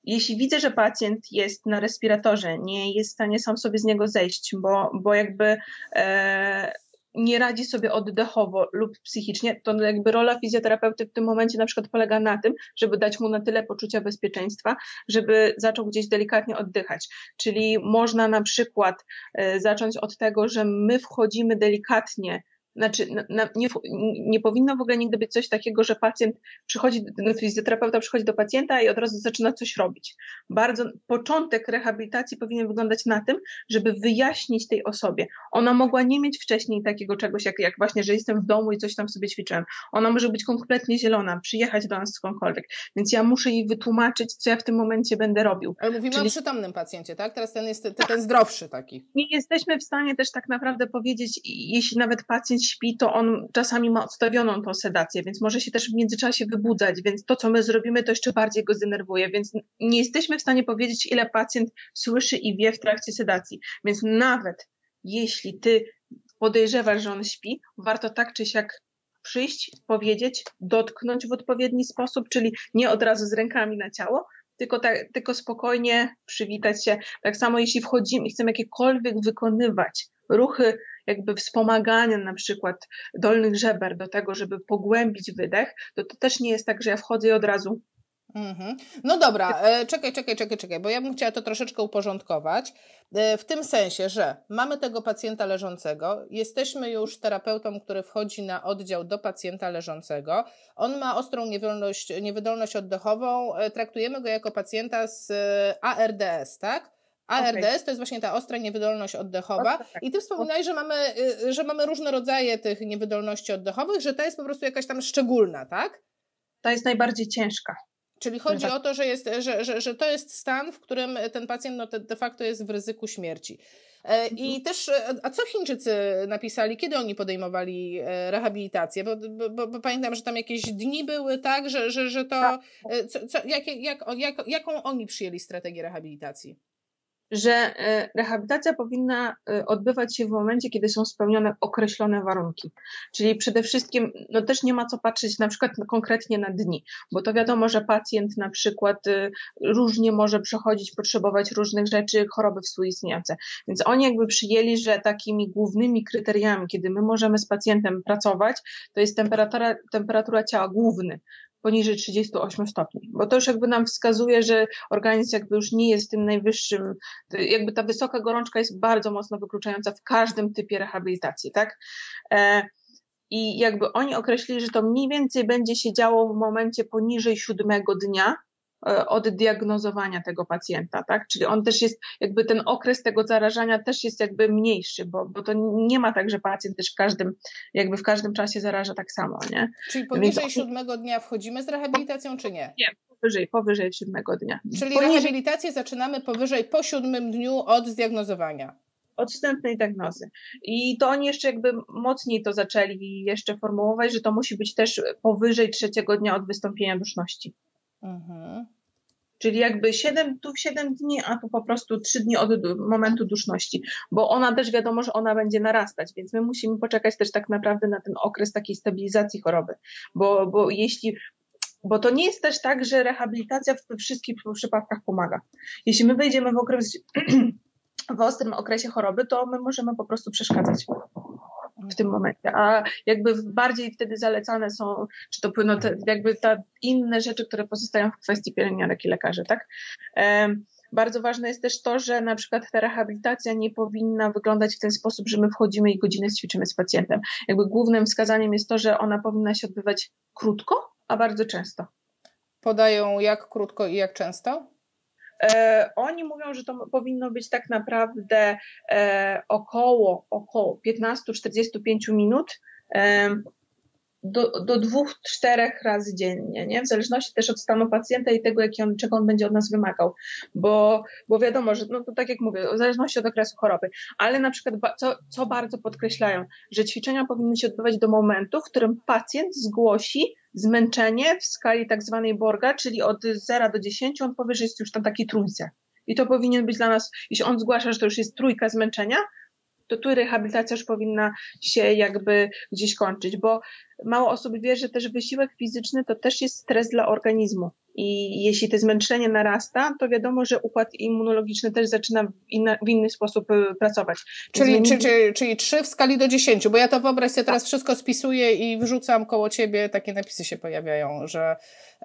jeśli widzę, że pacjent jest na respiratorze, nie jest w stanie sam sobie z niego zejść, bo, bo jakby e, nie radzi sobie oddechowo lub psychicznie, to jakby rola fizjoterapeuty w tym momencie na przykład polega na tym, żeby dać mu na tyle poczucia bezpieczeństwa, żeby zaczął gdzieś delikatnie oddychać. Czyli można na przykład e, zacząć od tego, że my wchodzimy delikatnie znaczy, na, nie, nie powinno w ogóle nigdy być coś takiego, że pacjent przychodzi, no, fizjoterapeuta przychodzi do pacjenta i od razu zaczyna coś robić. Bardzo początek rehabilitacji powinien wyglądać na tym, żeby wyjaśnić tej osobie. Ona mogła nie mieć wcześniej takiego czegoś, jak, jak właśnie, że jestem w domu i coś tam sobie ćwiczyłem. Ona może być kompletnie zielona, przyjechać do nas skądkolwiek. Więc ja muszę jej wytłumaczyć, co ja w tym momencie będę robił. Ale mówimy Czyli... o przytomnym pacjencie, tak? Teraz ten jest ten, ten zdrowszy taki. Nie jesteśmy w stanie też tak naprawdę powiedzieć, jeśli nawet pacjent śpi, to on czasami ma odstawioną tą sedację, więc może się też w międzyczasie wybudzać, więc to, co my zrobimy, to jeszcze bardziej go zdenerwuje, więc nie jesteśmy w stanie powiedzieć, ile pacjent słyszy i wie w trakcie sedacji. Więc nawet jeśli ty podejrzewasz, że on śpi, warto tak czy siak przyjść, powiedzieć, dotknąć w odpowiedni sposób, czyli nie od razu z rękami na ciało, tylko, tak, tylko spokojnie przywitać się. Tak samo jeśli wchodzimy i chcemy jakiekolwiek wykonywać ruchy jakby wspomagania na przykład dolnych żeber do tego, żeby pogłębić wydech, to to też nie jest tak, że ja wchodzę i od razu Mhm. No dobra, e, czekaj, czekaj, czekaj, czekaj, bo ja bym chciała to troszeczkę uporządkować. E, w tym sensie, że mamy tego pacjenta leżącego, jesteśmy już terapeutą, który wchodzi na oddział do pacjenta leżącego. On ma ostrą niewydolność, niewydolność oddechową, e, traktujemy go jako pacjenta z ARDS, tak? ARDS okay. to jest właśnie ta ostra niewydolność oddechowa. Okay. I ty wspominałeś, że mamy, y, że mamy różne rodzaje tych niewydolności oddechowych, że ta jest po prostu jakaś tam szczególna, tak? Ta jest najbardziej ciężka. Czyli chodzi tak. o to, że, jest, że, że, że to jest stan, w którym ten pacjent no, de facto jest w ryzyku śmierci. E, I mhm. też, e, a co Chińczycy napisali, kiedy oni podejmowali e, rehabilitację? Bo, bo, bo, pamiętam, że tam jakieś dni były, tak, że, że, że to. Tak. Co, co, jak, jak, jak, jaką oni przyjęli strategię rehabilitacji? Że e, rehabilitacja powinna e, odbywać się w momencie, kiedy są spełnione określone warunki. Czyli przede wszystkim, no też nie ma co patrzeć na przykład konkretnie na dni, bo to wiadomo, że pacjent na przykład e, różnie może przechodzić, potrzebować różnych rzeczy, choroby współistniejące. Więc oni jakby przyjęli, że takimi głównymi kryteriami, kiedy my możemy z pacjentem pracować, to jest temperatura, temperatura ciała główny, poniżej 38 stopni, bo to już jakby nam wskazuje, że organizm jakby już nie jest tym najwyższym, jakby ta wysoka gorączka jest bardzo mocno wykluczająca w każdym typie rehabilitacji, tak? E, I jakby oni określili, że to mniej więcej będzie się działo w momencie poniżej siódmego dnia, od diagnozowania tego pacjenta, tak? Czyli on też jest, jakby ten okres tego zarażania też jest jakby mniejszy, bo, bo to nie ma tak, że pacjent też w każdym, jakby w każdym czasie zaraża tak samo, nie? Czyli poniżej Więc... siódmego dnia wchodzimy z rehabilitacją, czy nie? Nie, powyżej, powyżej siódmego dnia. Czyli poniżej... rehabilitację zaczynamy powyżej po siódmym dniu od zdiagnozowania od wstępnej diagnozy. I to oni jeszcze jakby mocniej to zaczęli jeszcze formułować, że to musi być też powyżej trzeciego dnia od wystąpienia duszności. Mhm. Czyli jakby 7, tu 7 dni, a tu po prostu 3 dni od momentu duszności, bo ona też wiadomo, że ona będzie narastać, więc my musimy poczekać też tak naprawdę na ten okres takiej stabilizacji choroby, bo, bo jeśli bo to nie jest też tak, że rehabilitacja w wszystkich przypadkach pomaga. Jeśli my wejdziemy w okres, [CLEARS THROAT] w ostrym okresie choroby, to my możemy po prostu przeszkadzać w tym momencie, a jakby bardziej wtedy zalecane są, czy to płyną te, jakby te inne rzeczy, które pozostają w kwestii pielęgniarek i lekarzy, tak? bardzo ważne jest też to, że na przykład ta rehabilitacja nie powinna wyglądać w ten sposób, że my wchodzimy i godzinę ćwiczymy z pacjentem. Jakby głównym wskazaniem jest to, że ona powinna się odbywać krótko, a bardzo często. Podają jak krótko i jak często? E, oni mówią, że to powinno być tak naprawdę e, około, około 15-45 minut. E, do, dwóch, czterech razy dziennie, nie? W zależności też od stanu pacjenta i tego, jaki on, czego on będzie od nas wymagał. Bo, bo wiadomo, że no to tak jak mówię, w zależności od okresu choroby. Ale na przykład, co, co bardzo podkreślają, że ćwiczenia powinny się odbywać do momentu, w którym pacjent zgłosi zmęczenie w skali tak zwanej Borga, czyli od 0 do 10, on powie, że jest już tam taki trójce. I to powinien być dla nas, jeśli on zgłasza, że to już jest trójka zmęczenia, to tu rehabilitacja już powinna się jakby gdzieś kończyć, bo mało osób wie, że też wysiłek fizyczny to też jest stres dla organizmu. I jeśli to zmęczenie narasta, to wiadomo, że układ immunologiczny też zaczyna w, inna, w inny sposób y, pracować. Czyli, czyli, czyli, czyli 3 w skali do 10, bo ja to wyobraź sobie teraz tak. wszystko spisuję i wrzucam koło ciebie, takie napisy się pojawiają, że,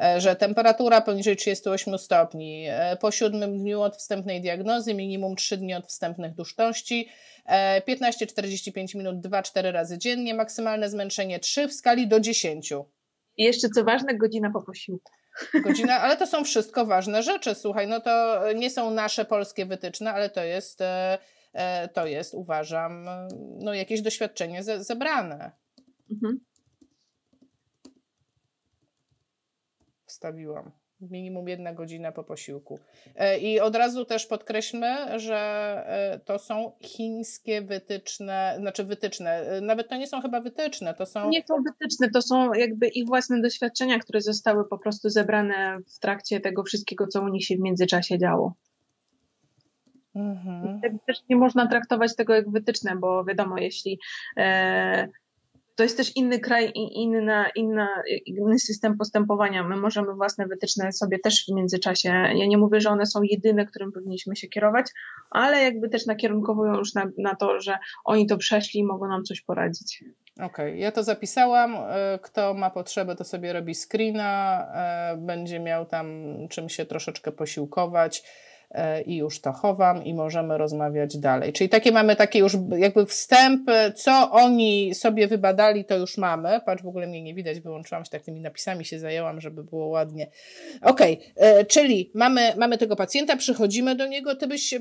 e, że temperatura poniżej 38 stopni, e, po siódmym dniu od wstępnej diagnozy, minimum 3 dni od wstępnych duszności, 15-45 e, minut 2-4 razy dziennie, maksymalne zmęczenie 3 w skali do 10. I jeszcze co ważne, godzina po posiłku. Godzina, ale to są wszystko ważne rzeczy. Słuchaj, no to nie są nasze polskie wytyczne, ale to jest, e, e, to jest uważam, no jakieś doświadczenie zebrane. Mhm. Wstawiłam minimum jedna godzina po posiłku. E, I od razu też podkreślmy, że e, to są chińskie wytyczne, znaczy wytyczne, e, nawet to nie są chyba wytyczne, to są... Nie są wytyczne, to są jakby ich własne doświadczenia, które zostały po prostu zebrane w trakcie tego wszystkiego, co u nich się w międzyczasie działo. Mhm. Też nie można traktować tego jak wytyczne, bo wiadomo, jeśli e, to jest też inny kraj i inna, inna, inny system postępowania. My możemy własne wytyczne sobie też w międzyczasie. Ja nie mówię, że one są jedyne, którym powinniśmy się kierować, ale jakby też nakierunkowują już na, na to, że oni to przeszli i mogą nam coś poradzić. Okej, okay. ja to zapisałam. E, kto ma potrzebę, to sobie robi screena, e, będzie miał tam czym się troszeczkę posiłkować i już to chowam i możemy rozmawiać dalej. Czyli takie mamy takie już jakby wstęp, co oni sobie wybadali, to już mamy. Patrz, w ogóle mnie nie widać, wyłączyłam się takimi napisami, się zajęłam, żeby było ładnie. Okej, okay. E, czyli mamy, mamy tego pacjenta, przychodzimy do niego. Ty byś, e,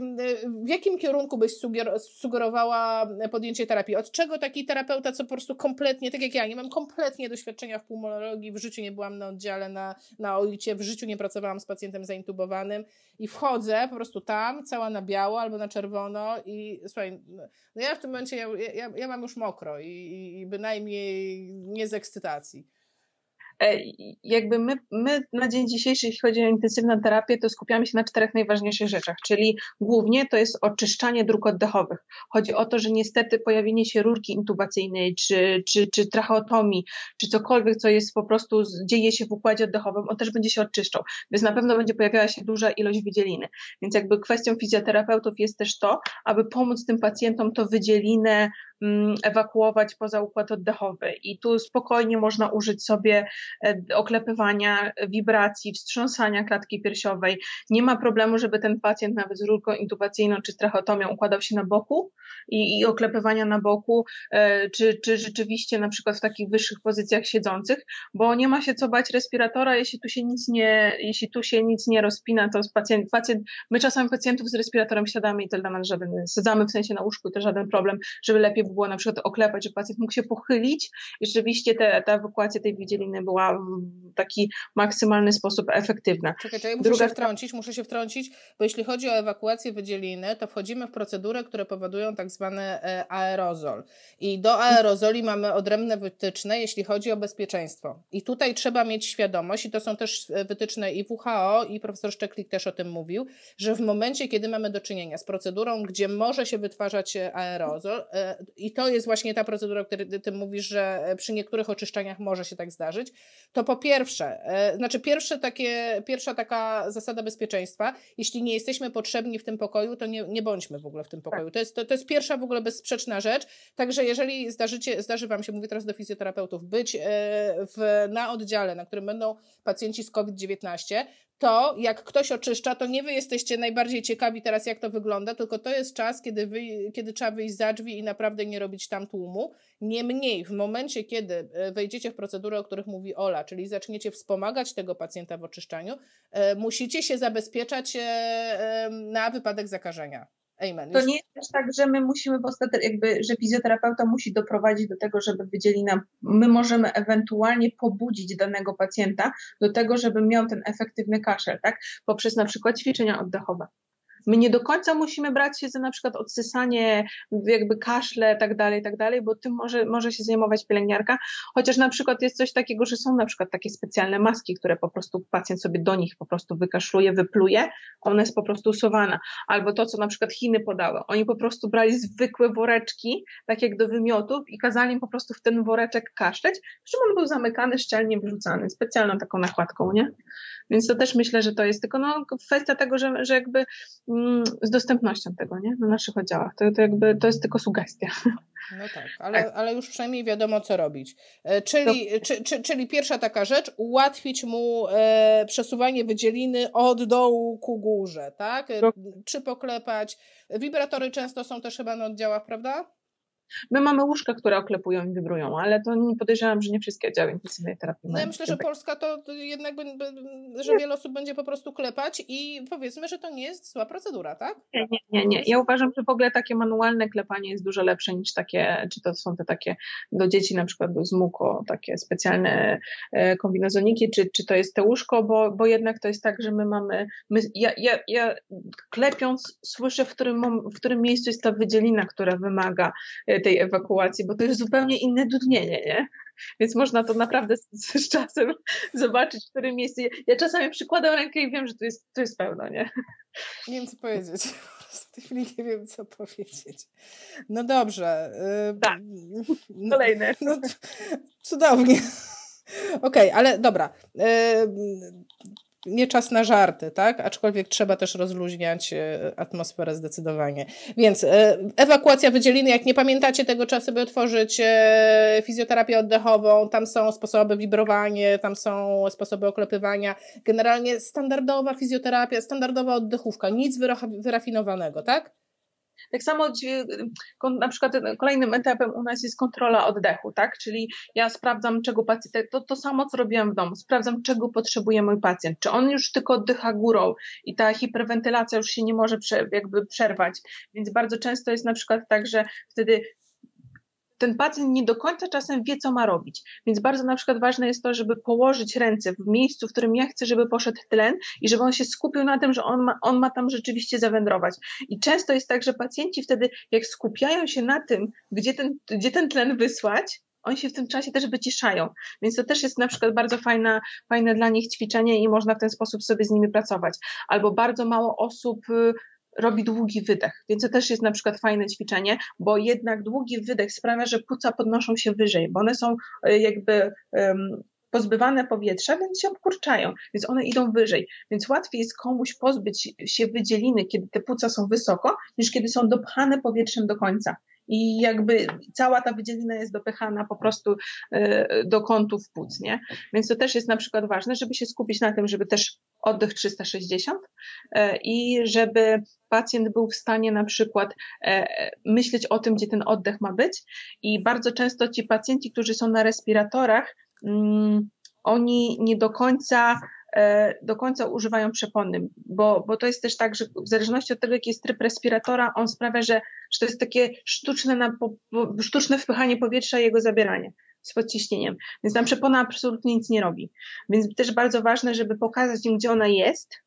w jakim kierunku byś sugerowała podjęcie terapii? Od czego taki terapeuta, co po prostu kompletnie, tak jak ja, nie mam kompletnie doświadczenia w pulmonologii, w życiu nie byłam na oddziale na, na OIC, w życiu nie pracowałam z pacjentem zaintubowanym i wchodzę po prostu tam, cała na biało albo na czerwono i słuchaj, no ja w tym momencie, ja, ja, ja mam już mokro i, i, i bynajmniej nie z ekscytacji. E, jakby my, my na dzień dzisiejszy, jeśli chodzi o intensywną terapię, to skupiamy się na czterech najważniejszych rzeczach, czyli głównie to jest oczyszczanie dróg oddechowych. Chodzi o to, że niestety pojawienie się rurki intubacyjnej, czy, czy, czy tracheotomii, czy cokolwiek, co jest po prostu, dzieje się w układzie oddechowym, on też będzie się oczyszczał, więc na pewno będzie pojawiała się duża ilość wydzieliny. Więc jakby kwestią fizjoterapeutów jest też to, aby pomóc tym pacjentom to wydzielinę Mm, ewakuować poza układ oddechowy. I tu spokojnie można użyć sobie oklepywania, wibracji, wstrząsania klatki piersiowej. Nie ma problemu, żeby ten pacjent nawet z rurką intubacyjną czy tracheotomią układał się na boku i, i oklepywania na boku, e, czy, czy rzeczywiście na przykład w takich wyższych pozycjach siedzących, bo nie ma się co bać respiratora, jeśli tu się nic nie, jeśli tu się nic nie rozpina, to pacjent, pacjent my czasami pacjentów z respiratorem siadamy i to dla nas żaden, sadzamy w sensie na łóżku, to żaden problem, żeby lepiej było na przykład oklepać, że pacjent mógł się pochylić i rzeczywiście te, ta ewakuacja tej wydzieliny była w taki maksymalny sposób efektywna. Czekaj, czekaj, muszę Druga... się wtrącić, muszę się wtrącić, bo jeśli chodzi o ewakuację wydzieliny, to wchodzimy w procedurę, które powodują tak zwany e, aerozol. I do aerozoli mamy odrębne wytyczne, jeśli chodzi o bezpieczeństwo. I tutaj trzeba mieć świadomość, i to są też e, wytyczne i WHO, i profesor Szczeklik też o tym mówił, że w momencie, kiedy mamy do czynienia z procedurą, gdzie może się wytwarzać e, aerozol, i to jest właśnie ta procedura, o której ty mówisz, że przy niektórych oczyszczaniach może się tak zdarzyć, to po pierwsze, e, znaczy pierwsze takie, pierwsza taka zasada bezpieczeństwa, jeśli nie jesteśmy potrzebni w tym pokoju, to nie, nie bądźmy w ogóle w tym tak. pokoju. To, jest, to, to jest pierwsza w ogóle bezsprzeczna rzecz, także jeżeli zdarzycie, zdarzy Wam się, mówię teraz do fizjoterapeutów, być e, w, na oddziale, na którym będą pacjenci z COVID-19, to, jak ktoś oczyszcza, to nie wy jesteście najbardziej ciekawi teraz, jak to wygląda, tylko to jest czas, kiedy, wy, kiedy trzeba wyjść za drzwi i naprawdę nie robić tam tłumu. Niemniej, w momencie, kiedy e, wejdziecie w procedury, o których mówi Ola, czyli zaczniecie wspomagać tego pacjenta w oczyszczaniu, e, musicie się zabezpieczać e, na wypadek zakażenia. Amen. To nie jest też tak, że my musimy w ostateczności, jakby, że fizjoterapeuta musi doprowadzić do tego, żeby wydzieli nam, my możemy ewentualnie pobudzić danego pacjenta do tego, żeby miał ten efektywny kaszel, tak? Poprzez na przykład ćwiczenia oddechowe. My nie do końca musimy brać się za na przykład odsysanie, jakby kaszle, tak dalej, tak dalej, bo tym może, może się zajmować pielęgniarka, chociaż na przykład jest coś takiego, że są na przykład takie specjalne maski, które po prostu pacjent sobie do nich po prostu wykaszluje, wypluje, ona jest po prostu usuwana. Albo to, co na przykład Chiny podały. Oni po prostu brali zwykłe woreczki, tak jak do wymiotów i kazali im po prostu w ten woreczek kaszleć, przy on był zamykany, szczelnie wyrzucany, specjalną taką nakładką, nie? Więc to też myślę, że to jest tylko no, kwestia tego, że, że jakby z dostępnością tego, nie? Na naszych oddziałach. To, to jakby to jest tylko sugestia. No tak, [LAUGHS] ale, tak. ale już przynajmniej wiadomo, co robić. E, czyli, no. czy, czy, czyli pierwsza taka rzecz, ułatwić mu e, przesuwanie wydzieliny od dołu ku górze, tak? No. Czy poklepać. Wibratory często są też chyba na oddziałach, prawda? My mamy łóżka, które oklepują i wibrują, ale to nie podejrzewam, że nie wszystkie oddziały intensywnej terapii No ja myślę, że Polska to jednak, że wiele osób będzie po prostu klepać i powiedzmy, że to nie jest zła procedura, tak? Nie, nie, nie. nie. Ja uważam, że w ogóle takie manualne klepanie jest dużo lepsze niż takie, czy to są te takie do dzieci na przykład z muko, takie specjalne e, kombinezoniki, czy, czy to jest te łóżko, bo, bo jednak to jest tak, że my mamy, my, ja, ja, ja klepiąc słyszę, w którym, w którym miejscu jest ta wydzielina, która wymaga e, tej ewakuacji, bo to jest zupełnie inne dudnienie, nie? Więc można to naprawdę z, z czasem [LAUGHS] zobaczyć, w którym miejscu. Ja czasami przykładam rękę i wiem, że to jest, to jest pełno, nie? Nie wiem, co powiedzieć. [LAUGHS] W tej chwili nie wiem, co powiedzieć. No dobrze. Tak. [LAUGHS] Kolejne. No, cudownie. Okej, okay, ale dobra nie czas na żarty, tak? Aczkolwiek trzeba też rozluźniać e, atmosferę zdecydowanie. Więc e, ewakuacja wydzieliny, jak nie pamiętacie tego, trzeba sobie otworzyć e, fizjoterapię oddechową, tam są sposoby wibrowania, tam są sposoby oklepywania. Generalnie standardowa fizjoterapia, standardowa oddechówka, nic wyrafinowanego, tak? Tak samo na przykład kolejnym etapem u nas jest kontrola oddechu, tak? Czyli ja sprawdzam, czego pacjent, to, to samo co robiłam w domu, sprawdzam, czego potrzebuje mój pacjent. Czy on już tylko oddycha górą i ta hiperwentylacja już się nie może prze, jakby przerwać. Więc bardzo często jest na przykład tak, że wtedy ten pacjent nie do końca czasem wie, co ma robić. Więc bardzo na przykład ważne jest to, żeby położyć ręce w miejscu, w którym ja chcę, żeby poszedł tlen i żeby on się skupił na tym, że on ma, on ma tam rzeczywiście zawędrować. I często jest tak, że pacjenci wtedy, jak skupiają się na tym, gdzie ten, gdzie ten tlen wysłać, oni się w tym czasie też wyciszają. Więc to też jest na przykład bardzo fajna, fajne dla nich ćwiczenie i można w ten sposób sobie z nimi pracować. Albo bardzo mało osób y, robi długi wydech, więc to też jest na przykład fajne ćwiczenie, bo jednak długi wydech sprawia, że płuca podnoszą się wyżej, bo one są e, jakby um, pozbywane powietrza, więc się obkurczają, więc one idą wyżej. Więc łatwiej jest komuś pozbyć się wydzieliny, kiedy te płuca są wysoko, niż kiedy są dopchane powietrzem do końca i jakby cała ta wydzielina jest dopychana po prostu e, do kątów płuc, nie? Więc to też jest na przykład ważne, żeby się skupić na tym, żeby też oddech 360 e, i żeby pacjent był w stanie na przykład e, myśleć o tym, gdzie ten oddech ma być. I bardzo często ci pacjenci, którzy są na respiratorach, mm, oni nie do końca E, do końca używają przepony, bo, bo to jest też tak, że w zależności od tego, jaki jest tryb respiratora, on sprawia, że, że to jest takie sztuczne, na, sztuczne wpychanie powietrza i jego zabieranie z podciśnieniem. Więc tam przepona absolutnie nic nie robi. Więc też bardzo ważne, żeby pokazać im, gdzie ona jest,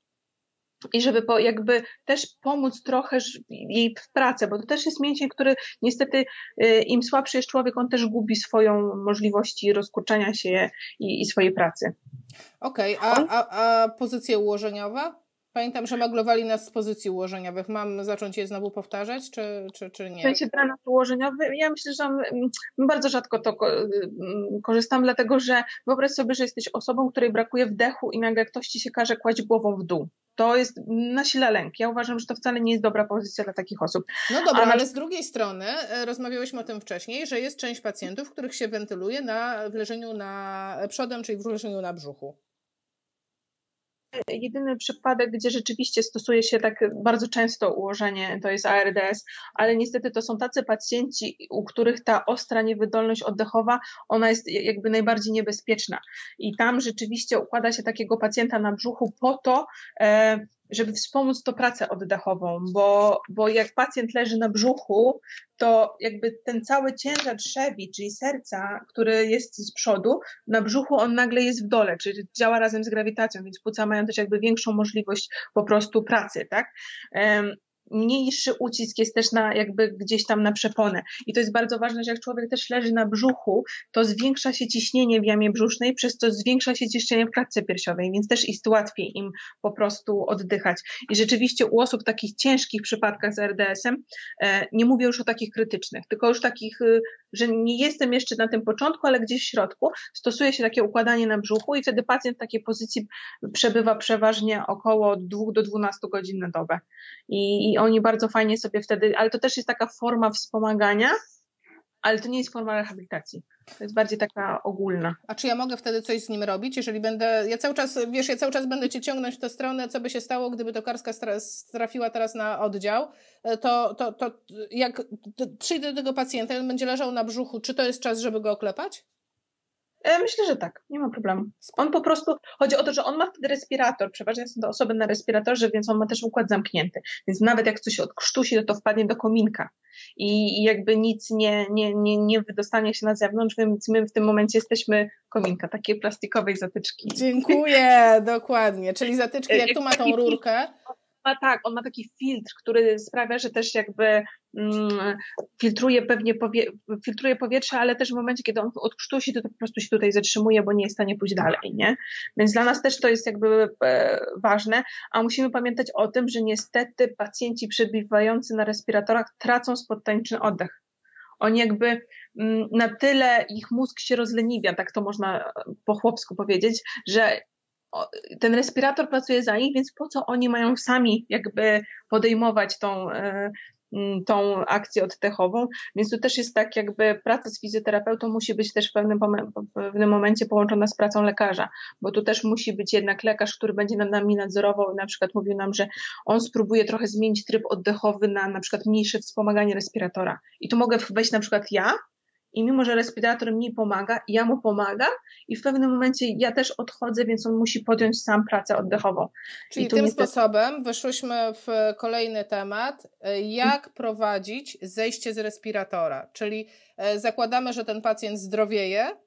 i żeby po, jakby też pomóc trochę jej w pracę, bo to też jest mięsień, który niestety y, im słabszy jest człowiek, on też gubi swoją możliwości rozkurczania się i, i swojej pracy. Okej, okay, a, a, a pozycja ułożeniowa? Pamiętam, że maglowali nas z pozycji ułożeniowych. Mam zacząć je znowu powtarzać, czy, czy, czy nie? W sensie trenat ułożeniowy, ja myślę, że bardzo rzadko to korzystam, dlatego że wyobraź sobie, że jesteś osobą, której brakuje wdechu i nagle ktoś ci się każe kłaść głową w dół. To jest nasila lęk. Ja uważam, że to wcale nie jest dobra pozycja dla takich osób. No dobra, ale, ale z drugiej strony e, rozmawiałyśmy o tym wcześniej, że jest część pacjentów, których się wentyluje na, w leżeniu na przodem, czyli w leżeniu na brzuchu. Jedyny przypadek, gdzie rzeczywiście stosuje się tak bardzo często ułożenie, to jest ARDS, ale niestety to są tacy pacjenci, u których ta ostra niewydolność oddechowa, ona jest jakby najbardziej niebezpieczna. I tam rzeczywiście układa się takiego pacjenta na brzuchu po to, e, żeby wspomóc to pracę oddechową, bo, bo jak pacjent leży na brzuchu, to jakby ten cały ciężar trzewi, czyli serca, który jest z przodu, na brzuchu on nagle jest w dole, czyli działa razem z grawitacją, więc płuca mają też jakby większą możliwość po prostu pracy, tak? Mniejszy ucisk jest też na jakby gdzieś tam na przeponę. I to jest bardzo ważne, że jak człowiek też leży na brzuchu, to zwiększa się ciśnienie w jamie brzusznej, przez to zwiększa się ciśnienie w klatce piersiowej, więc też jest łatwiej im po prostu oddychać. I rzeczywiście u osób w takich ciężkich przypadkach z RDS-em, e, nie mówię już o takich krytycznych, tylko już takich, y, że nie jestem jeszcze na tym początku, ale gdzieś w środku, stosuje się takie układanie na brzuchu i wtedy pacjent w takiej pozycji przebywa przeważnie około 2 do 12 godzin na dobę. I, i oni bardzo fajnie sobie wtedy, ale to też jest taka forma wspomagania, ale to nie jest forma rehabilitacji. To jest bardziej taka ogólna. A czy ja mogę wtedy coś z nim robić, jeżeli będę, ja cały czas, wiesz, ja cały czas będę cię ciągnąć w tę stronę, co by się stało, gdyby tokarska trafiła teraz na oddział, e, to, to, to jak przyjdę do tego pacjenta, on będzie leżał na brzuchu, czy to jest czas, żeby go oklepać? E, myślę, że tak, nie ma problemu. On po prostu, chodzi o to, że on ma wtedy respirator, przeważnie są to osoby na respiratorze, więc on ma też układ zamknięty, więc nawet jak coś odkrztusi, to to wpadnie do kominka. I, i jakby nic nie, nie, nie, nie wydostanie się na zewnątrz, więc my w tym momencie jesteśmy kominka, takiej plastikowej zatyczki. Dziękuję, dokładnie, czyli zatyczki, jak tu ma tą rurkę, ma tak, on ma taki filtr, który sprawia, że też jakby mm, filtruje pewnie powie, filtruje powietrze, ale też w momencie, kiedy on odkrztusi, to, to po prostu się tutaj zatrzymuje, bo nie jest w stanie pójść dalej, nie? Więc dla nas też to jest jakby e, ważne, a musimy pamiętać o tym, że niestety pacjenci przebywający na respiratorach tracą spontaniczny oddech. Oni jakby mm, na tyle ich mózg się rozleniwia, tak to można po chłopsku powiedzieć, że ten respirator pracuje za nich, więc po co oni mają sami jakby podejmować tą, e, tą akcję oddechową, więc tu też jest tak jakby praca z fizjoterapeutą musi być też w pewnym, w pewnym momencie połączona z pracą lekarza, bo tu też musi być jednak lekarz, który będzie nad nami nadzorował. Na przykład mówił nam, że on spróbuje trochę zmienić tryb oddechowy na na przykład mniejsze wspomaganie respiratora. I tu mogę wejść na przykład ja i mimo, że respirator mi pomaga, ja mu pomagam i w pewnym momencie ja też odchodzę, więc on musi podjąć sam pracę oddechową. Czyli tym niestety... sposobem wyszłyśmy w kolejny temat, e, jak prowadzić zejście z respiratora. Czyli e, zakładamy, że ten pacjent zdrowieje,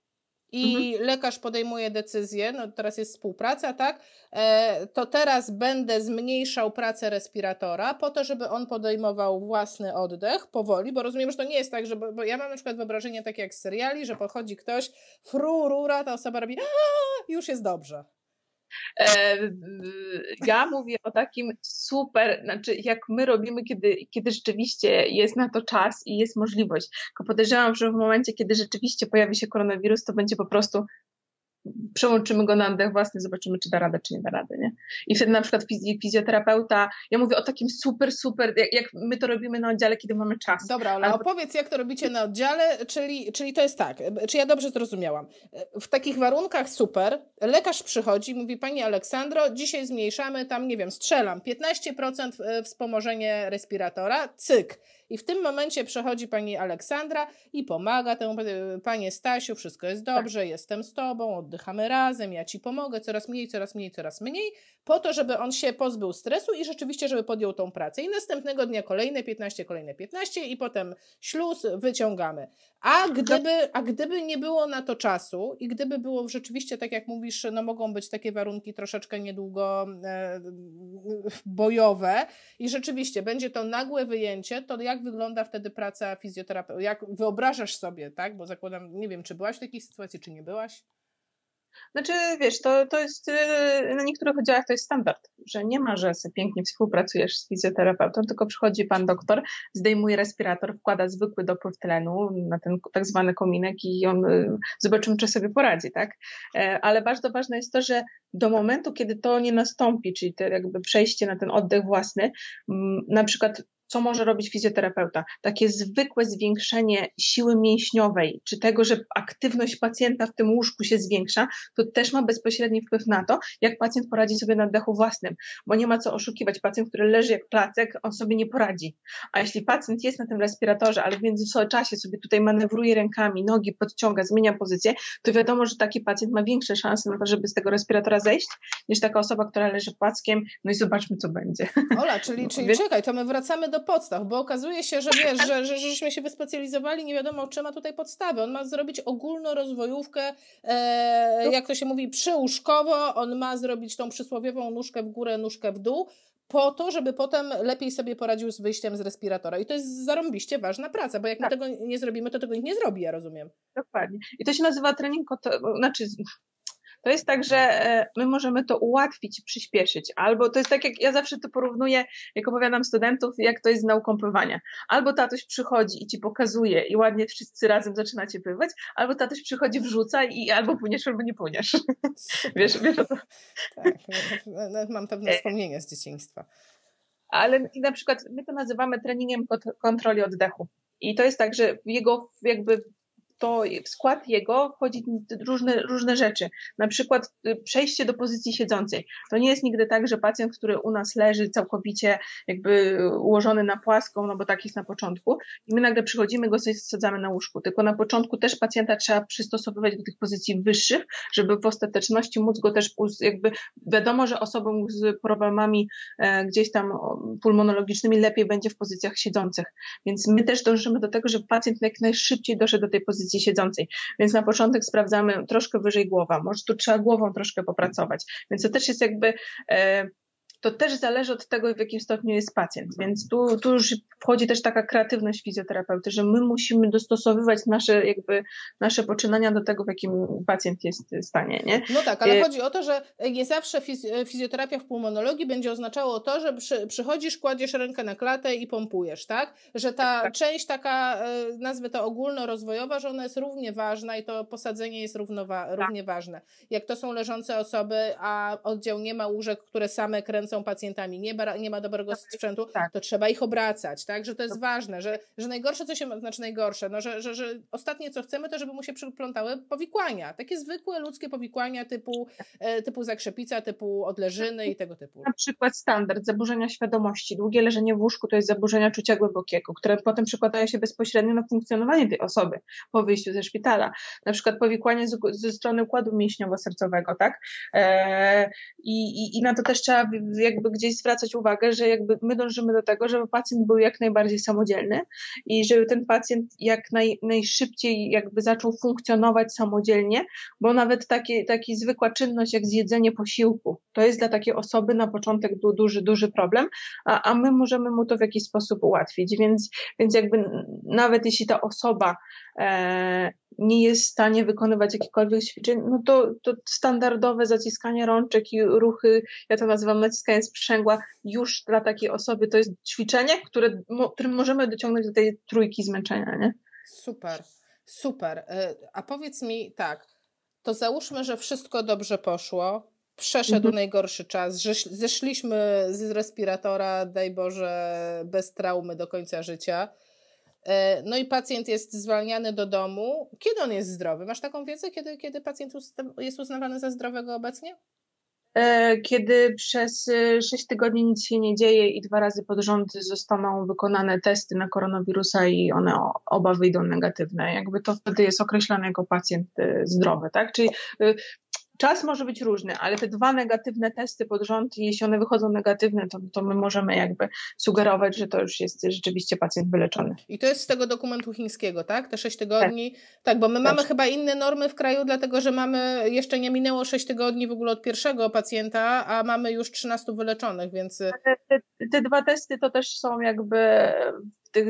i mhm. lekarz podejmuje decyzję, no teraz jest współpraca, tak? E, to teraz będę zmniejszał pracę respiratora po to, żeby on podejmował własny oddech powoli, bo rozumiem, że to nie jest tak, że bo ja mam na przykład wyobrażenie takie jak z seriali, że pochodzi ktoś, fru, rura, ta osoba robi, a już jest dobrze. E, ja mówię o takim super, znaczy jak my robimy, kiedy, kiedy rzeczywiście jest na to czas i jest możliwość. Tylko podejrzewam, że w momencie, kiedy rzeczywiście pojawi się koronawirus, to będzie po prostu przełączymy go na oddech własny, zobaczymy, czy da radę, czy nie da rady, nie? I wtedy na przykład fizjoterapeuta, ja mówię o takim super, super, jak, jak my to robimy na oddziale, kiedy mamy czas. Dobra, ale opowiedz, jak to robicie na oddziale, czyli, czyli to jest tak, czy ja dobrze zrozumiałam. W takich warunkach super, lekarz przychodzi, mówi, pani Aleksandro, dzisiaj zmniejszamy tam, nie wiem, strzelam, 15% e, wspomożenie respiratora, cyk i w tym momencie przechodzi pani Aleksandra i pomaga temu, panie Stasiu, wszystko jest dobrze, tak. jestem z tobą, oddychamy razem, ja ci pomogę, coraz mniej, coraz mniej, coraz mniej, po to, żeby on się pozbył stresu i rzeczywiście, żeby podjął tą pracę. I następnego dnia kolejne 15, kolejne 15 i potem śluz wyciągamy. A gdyby, a gdyby nie było na to czasu i gdyby było rzeczywiście, tak jak mówisz, no mogą być takie warunki troszeczkę niedługo e, bojowe i rzeczywiście będzie to nagłe wyjęcie, to jak wygląda wtedy praca fizjoterapeuty? Jak wyobrażasz sobie, tak? Bo zakładam, nie wiem, czy byłaś w takiej sytuacji, czy nie byłaś? Znaczy, wiesz, to, to jest y, na niektórych oddziałach to jest standard, że nie ma, że pięknie współpracujesz z fizjoterapeutą, tylko przychodzi pan doktor, zdejmuje respirator, wkłada zwykły dopływ tlenu na ten tak zwany kominek i on y, zobaczymy, czy sobie poradzi, tak? E, ale bardzo ważne jest to, że do momentu, kiedy to nie nastąpi, czyli to jakby przejście na ten oddech własny, na przykład co może robić fizjoterapeuta? Takie zwykłe zwiększenie siły mięśniowej, czy tego, że aktywność pacjenta w tym łóżku się zwiększa, to też ma bezpośredni wpływ na to, jak pacjent poradzi sobie na oddechu własnym, bo nie ma co oszukiwać. Pacjent, który leży jak placek, on sobie nie poradzi. A jeśli pacjent jest na tym respiratorze, ale w międzyczasie sobie tutaj manewruje rękami, nogi podciąga, zmienia pozycję, to wiadomo, że taki pacjent ma większe szanse na to, żeby z tego respiratora zejść, niż taka osoba, która leży płackiem, no i zobaczmy, co będzie. Ola, czyli, czyli czekaj, to my wracamy do podstaw, bo okazuje się, że wiesz, że, że, żeśmy się wyspecjalizowali, nie wiadomo, czy ma tutaj podstawy. On ma zrobić ogólnorozwojówkę, e, jak to się mówi, przyłóżkowo, on ma zrobić tą przysłowiową nóżkę w górę, nóżkę w dół, po to, żeby potem lepiej sobie poradził z wyjściem z respiratora. I to jest zarąbiście ważna praca, bo jak tak. my tego nie zrobimy, to tego nikt nie zrobi, ja rozumiem. Dokładnie. I to się nazywa trening, znaczy to jest tak, że e, my możemy to ułatwić, przyspieszyć. Albo to jest tak, jak ja zawsze to porównuję, jak opowiadam studentów, jak to jest z nauką pływania. Albo tatuś przychodzi i ci pokazuje i ładnie wszyscy razem zaczynacie pływać, albo tatuś przychodzi, wrzuca i albo płyniesz, albo nie płyniesz. wiesz, wiesz o to? Tak, mam pewne wspomnienia z dzieciństwa. Ale na przykład my to nazywamy treningiem kontroli oddechu. I to jest tak, że jego jakby to w skład jego wchodzi różne, różne rzeczy. Na przykład y, przejście do pozycji siedzącej. To nie jest nigdy tak, że pacjent, który u nas leży całkowicie jakby ułożony na płaską, no bo tak jest na początku, i my nagle przychodzimy, go sobie sadzamy na łóżku. Tylko na początku też pacjenta trzeba przystosowywać do tych pozycji wyższych, żeby w ostateczności móc go też jakby, wiadomo, że osobom z problemami e, gdzieś tam pulmonologicznymi lepiej będzie w pozycjach siedzących. Więc my też dążymy do tego, żeby pacjent jak najszybciej doszedł do tej pozycji pozycji siedzącej. Więc na początek sprawdzamy troszkę wyżej głowa, może tu trzeba głową troszkę popracować. Więc to też jest jakby e, to też zależy od tego, w jakim stopniu jest pacjent. Więc tu, tu już wchodzi też taka kreatywność fizjoterapeuty, że my musimy dostosowywać nasze, jakby, nasze poczynania do tego, w jakim pacjent jest w stanie. Nie? No tak, ale e, chodzi o to, że nie zawsze fizjoterapia w pulmonologii będzie oznaczało to, że przy, przychodzisz, kładziesz rękę na klatę i pompujesz, tak? Że ta tak, tak. część taka, e, nazwę to ogólnorozwojowa, że ona jest równie ważna i to posadzenie jest równowa- tak. równie ważne. Jak to są leżące osoby, a oddział nie ma łóżek, które same kręcą są pacjentami, nie ma, nie ma dobrego tak, sprzętu, tak. to trzeba ich obracać, tak? Że to jest ważne, że, że najgorsze, co się, znaczy najgorsze, no, że, że, że ostatnie, co chcemy, to żeby mu się przyplątały powikłania. Takie zwykłe ludzkie powikłania typu, e, typu zakrzepica, typu odleżyny i tego typu. Na przykład standard zaburzenia świadomości. Długie leżenie w łóżku to jest zaburzenia czucia głębokiego, które potem przekładają się bezpośrednio na funkcjonowanie tej osoby po wyjściu ze szpitala. Na przykład powikłanie z, ze strony układu mięśniowo-sercowego, tak? E, i, i, I na to też trzeba jakby gdzieś zwracać uwagę, że jakby my dążymy do tego, żeby pacjent był jak najbardziej samodzielny i żeby ten pacjent jak naj, najszybciej jakby zaczął funkcjonować samodzielnie, bo nawet takie, taki zwykła czynność jak zjedzenie posiłku, to jest dla takiej osoby na początek duży, duży problem, a, a my możemy mu to w jakiś sposób ułatwić, więc, więc jakby nawet jeśli ta osoba e, nie jest w stanie wykonywać jakichkolwiek ćwiczeń, no to, to standardowe zaciskanie rączek i ruchy, ja to nazywam naciskanie sprzęgła, już dla takiej osoby to jest ćwiczenie, które, którym możemy dociągnąć do tej trójki zmęczenia, nie? Super, super. E, a powiedz mi tak, to załóżmy, że wszystko dobrze poszło, przeszedł mhm. najgorszy czas, zeszliśmy z respiratora, daj Boże, bez traumy do końca życia no i pacjent jest zwalniany do domu. Kiedy on jest zdrowy? Masz taką wiedzę, kiedy, kiedy pacjent jest uznawany za zdrowego obecnie? E, kiedy przez 6 e, tygodni nic się nie dzieje i dwa razy pod rząd zostaną wykonane testy na koronawirusa i one oba wyjdą negatywne, jakby to wtedy jest określany jako pacjent zdrowy, tak? Czyli Czas może być różny, ale te dwa negatywne testy pod rząd, jeśli one wychodzą negatywne, to, to my możemy jakby sugerować, że to już jest rzeczywiście pacjent wyleczony. I to jest z tego dokumentu chińskiego, tak? Te 6 tygodni. Tak, tak bo my mamy chyba inne normy w kraju, dlatego że mamy, jeszcze nie minęło 6 tygodni w ogóle od pierwszego pacjenta, a mamy już 13 wyleczonych, więc. Te, te, dwa testy to też są jakby tych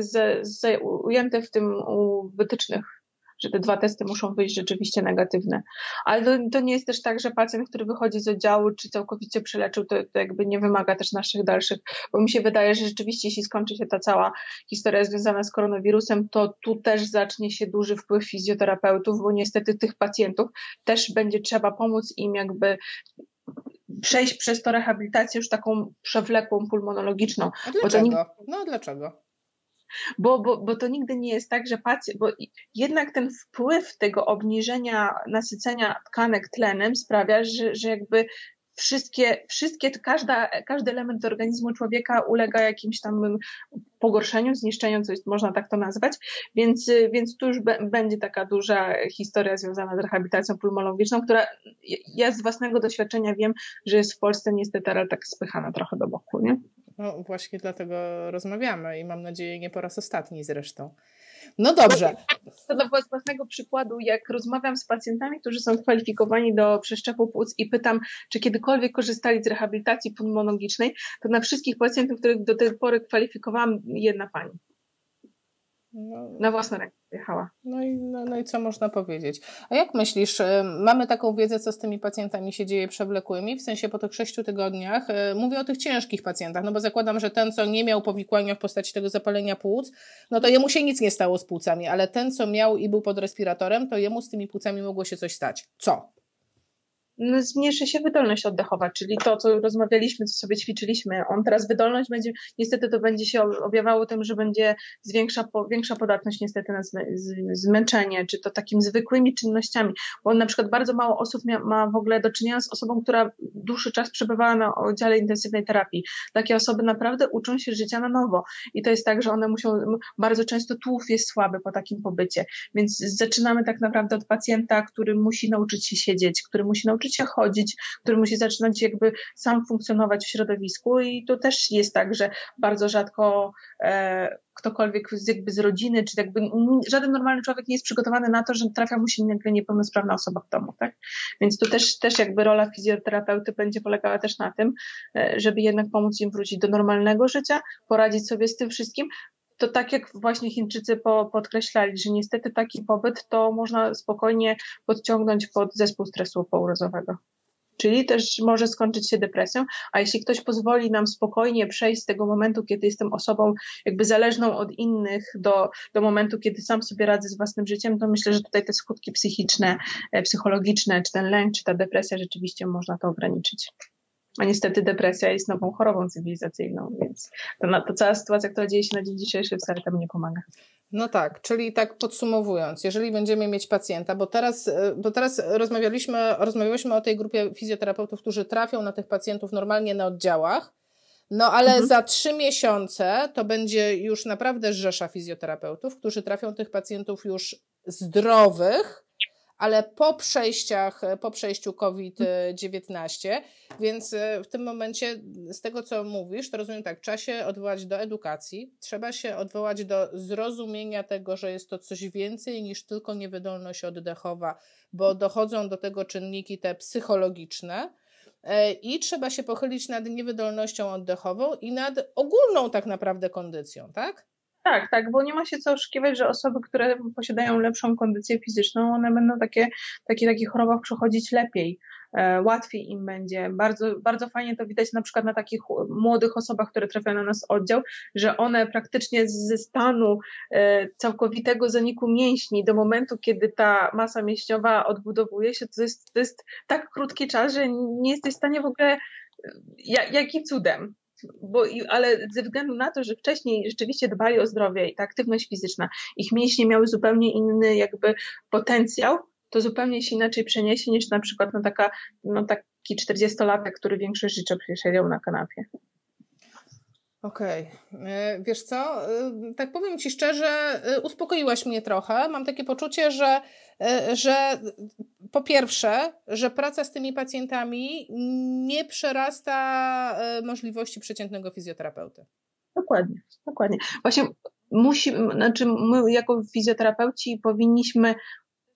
ujęte w tym u wytycznych że te dwa testy muszą wyjść rzeczywiście negatywne. Ale to, to, nie jest też tak, że pacjent, który wychodzi z oddziału, czy całkowicie przeleczył, to, to jakby nie wymaga też naszych dalszych, bo mi się wydaje, że rzeczywiście, jeśli skończy się ta cała historia związana z koronawirusem, to tu też zacznie się duży wpływ fizjoterapeutów, bo niestety tych pacjentów też będzie trzeba pomóc im jakby przejść przez to rehabilitację już taką przewlekłą pulmonologiczną. A dlaczego? No dlaczego? Bo, bo, bo to nigdy nie jest tak, że pacjent, bo jednak ten wpływ tego obniżenia nasycenia tkanek tlenem sprawia, że, że jakby wszystkie, wszystkie każda, każdy element organizmu człowieka ulega jakimś tam pogorszeniu, zniszczeniu, coś można tak to nazwać, więc, więc tu już będzie taka duża historia związana z rehabilitacją pulmonologiczną, która ja z własnego doświadczenia wiem, że jest w Polsce niestety ale tak spychana trochę do boku, nie? No właśnie dlatego rozmawiamy i mam nadzieję nie po raz ostatni zresztą. No dobrze. To dla własnego przykładu, jak rozmawiam z pacjentami, którzy są kwalifikowani do przeszczepu płuc i pytam, czy kiedykolwiek korzystali z rehabilitacji pulmonologicznej, to na wszystkich pacjentów, których do tej pory kwalifikowałam, jedna pani. No, na własne ręce jechała. No i, no, no, i co można powiedzieć? A jak myślisz, y, mamy taką wiedzę, co z tymi pacjentami się dzieje przewlekłymi, w sensie po tych sześciu tygodniach, y, mówię o tych ciężkich pacjentach, no bo zakładam, że ten, co nie miał powikłania w postaci tego zapalenia płuc, no to jemu się nic nie stało z płucami, ale ten, co miał i był pod respiratorem, to jemu z tymi płucami mogło się coś stać. Co? No, zmniejszy się wydolność oddechowa, czyli to, co rozmawialiśmy, co sobie ćwiczyliśmy. On teraz wydolność będzie, niestety to będzie się objawiało tym, że będzie zwiększa, większa podatność niestety na zmęczenie, czy to takimi zwykłymi czynnościami, bo na przykład bardzo mało osób ma, w ogóle do czynienia z osobą, która dłuższy czas przebywała na oddziale intensywnej terapii. Takie osoby naprawdę uczą się życia na nowo i to jest tak, że one muszą, bardzo często tłów jest słaby po takim pobycie, więc zaczynamy tak naprawdę od pacjenta, który musi nauczyć się siedzieć, który musi nauczyć nauczyć się chodzić, który musi zaczynać jakby sam funkcjonować w środowisku i to też jest tak, że bardzo rzadko e, ktokolwiek z, jakby z rodziny, czy jakby żaden normalny człowiek nie jest przygotowany na to, że trafia mu się nagle niepełnosprawna osoba w domu, tak? Więc to też, też jakby rola fizjoterapeuty będzie polegała też na tym, e, żeby jednak pomóc im wrócić do normalnego życia, poradzić sobie z tym wszystkim, to tak jak właśnie Chińczycy po, podkreślali, że niestety taki pobyt to można spokojnie podciągnąć pod zespół stresu pourazowego. Czyli też może skończyć się depresją, a jeśli ktoś pozwoli nam spokojnie przejść z tego momentu, kiedy jestem osobą jakby zależną od innych, do, do momentu, kiedy sam sobie radzę z własnym życiem, to myślę, że tutaj te skutki psychiczne, e, psychologiczne, czy ten lęk, czy ta depresja rzeczywiście można to ograniczyć. A niestety depresja jest nową chorobą cywilizacyjną, więc to, to cała sytuacja, która dzieje się na dzień dzisiejszy, wcale tam nie pomaga. No tak, czyli tak podsumowując, jeżeli będziemy mieć pacjenta, bo teraz, e, bo teraz rozmawialiśmy, rozmawialiśmy o tej grupie fizjoterapeutów, którzy trafią na tych pacjentów normalnie na oddziałach, no ale mhm. za trzy miesiące to będzie już naprawdę rzesza fizjoterapeutów, którzy trafią tych pacjentów już zdrowych, ale po przejściach, po przejściu COVID-19, więc e, w tym momencie z tego, co mówisz, to rozumiem tak, trzeba się odwołać do edukacji, trzeba się odwołać do zrozumienia tego, że jest to coś więcej niż tylko niewydolność oddechowa, bo dochodzą do tego czynniki te psychologiczne, e, i trzeba się pochylić nad niewydolnością oddechową i nad ogólną tak naprawdę kondycją, tak? Tak, tak, bo nie ma się co oszukiwać, że osoby, które posiadają lepszą kondycję fizyczną, one będą takie, takie, takie chorobach przechodzić lepiej, e, łatwiej im będzie. Bardzo, bardzo fajnie to widać na przykład na takich młodych osobach, które trafiają na nas oddział, że one praktycznie ze stanu e, całkowitego zaniku mięśni do momentu, kiedy ta masa mięśniowa odbudowuje się, to jest, to jest tak krótki czas, że nie jesteś w stanie w ogóle, jak, jakim cudem bo, ale ze względu na to, że wcześniej rzeczywiście dbali o zdrowie i ta aktywność fizyczna, ich mięśnie miały zupełnie inny jakby potencjał, to zupełnie się inaczej przeniesie niż na przykład no taka, no taki 40-latek, który większość życia przesiedział na kanapie. Okej. Okay. E, wiesz co, e, tak powiem Ci szczerze, e, uspokoiłaś mnie trochę. Mam takie poczucie, że, że po pierwsze, że praca z tymi pacjentami nie przerasta możliwości przeciętnego fizjoterapeuty. Dokładnie, dokładnie. Właśnie musi, znaczy my jako fizjoterapeuci powinniśmy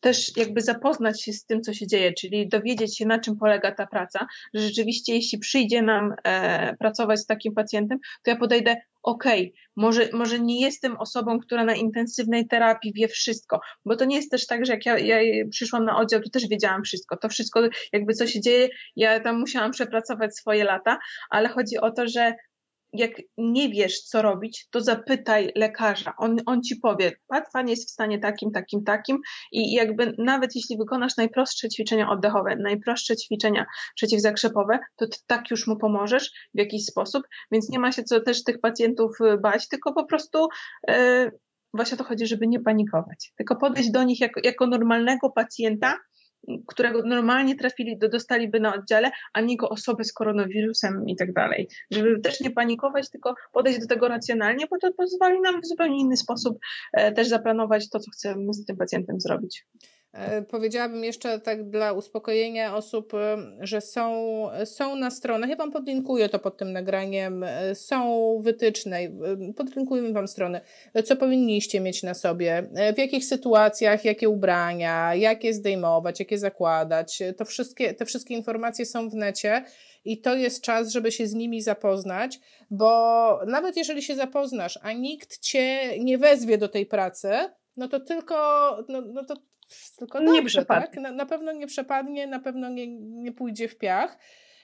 też jakby zapoznać się z tym, co się dzieje, czyli dowiedzieć się, na czym polega ta praca, że rzeczywiście jeśli przyjdzie nam e, pracować z takim pacjentem, to ja podejdę, okej, okay, może, może nie jestem osobą, która na intensywnej terapii wie wszystko, bo to nie jest też tak, że jak ja, ja przyszłam na oddział, to też wiedziałam wszystko, to wszystko jakby co się dzieje, ja tam musiałam przepracować swoje lata, ale chodzi o to, że jak nie wiesz, co robić, to zapytaj lekarza. On, on ci powie, pan jest w stanie takim, takim, takim i jakby nawet jeśli wykonasz najprostsze ćwiczenia oddechowe, najprostsze ćwiczenia przeciwzakrzepowe, to ty tak już mu pomożesz w jakiś sposób, więc nie ma się co też tych pacjentów y, bać, tylko po prostu yy, właśnie o to chodzi, żeby nie panikować, tylko podejść do nich jako, jako normalnego pacjenta, którego normalnie trafili, dostaliby na oddziale, a nie go osobę z koronawirusem i tak dalej. Żeby też nie panikować, tylko podejść do tego racjonalnie, bo to pozwoli nam w zupełnie inny sposób e, też zaplanować to, co chcemy z tym pacjentem zrobić. E, powiedziałabym jeszcze tak dla uspokojenia osób, e, że są, są na stronach, ja Wam podlinkuję to pod tym nagraniem, e, są wytyczne, podlinkujemy Wam strony, co powinniście mieć na sobie, w jakich sytuacjach, jakie ubrania, jakie zdejmować, jakie zakładać, to wszystkie, te wszystkie informacje są w necie i to jest czas, żeby się z nimi zapoznać, bo nawet jeżeli się zapoznasz, a nikt Cię nie wezwie do tej pracy, no to tylko, no, no to tylko dobrze, nie przepadnie. tak? Na, na, pewno nie przepadnie, na pewno nie, nie pójdzie w piach.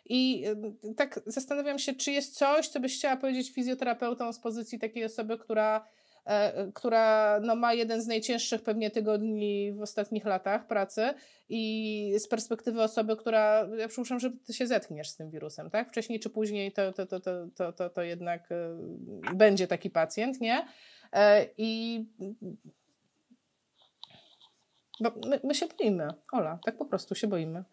I y, tak zastanawiam się, czy jest coś, co byś chciała powiedzieć fizjoterapeutom z pozycji takiej osoby, która, e, która no, ma jeden z najcięższych pewnie tygodni w ostatnich latach pracy i z perspektywy osoby, która, ja przypuszczam, że ty się zetkniesz z tym wirusem, tak? Wcześniej czy później to, to, to, to, to, to, to jednak y, będzie taki pacjent, nie? E, I bo my, my się boimy, Ola, tak po prostu się boimy.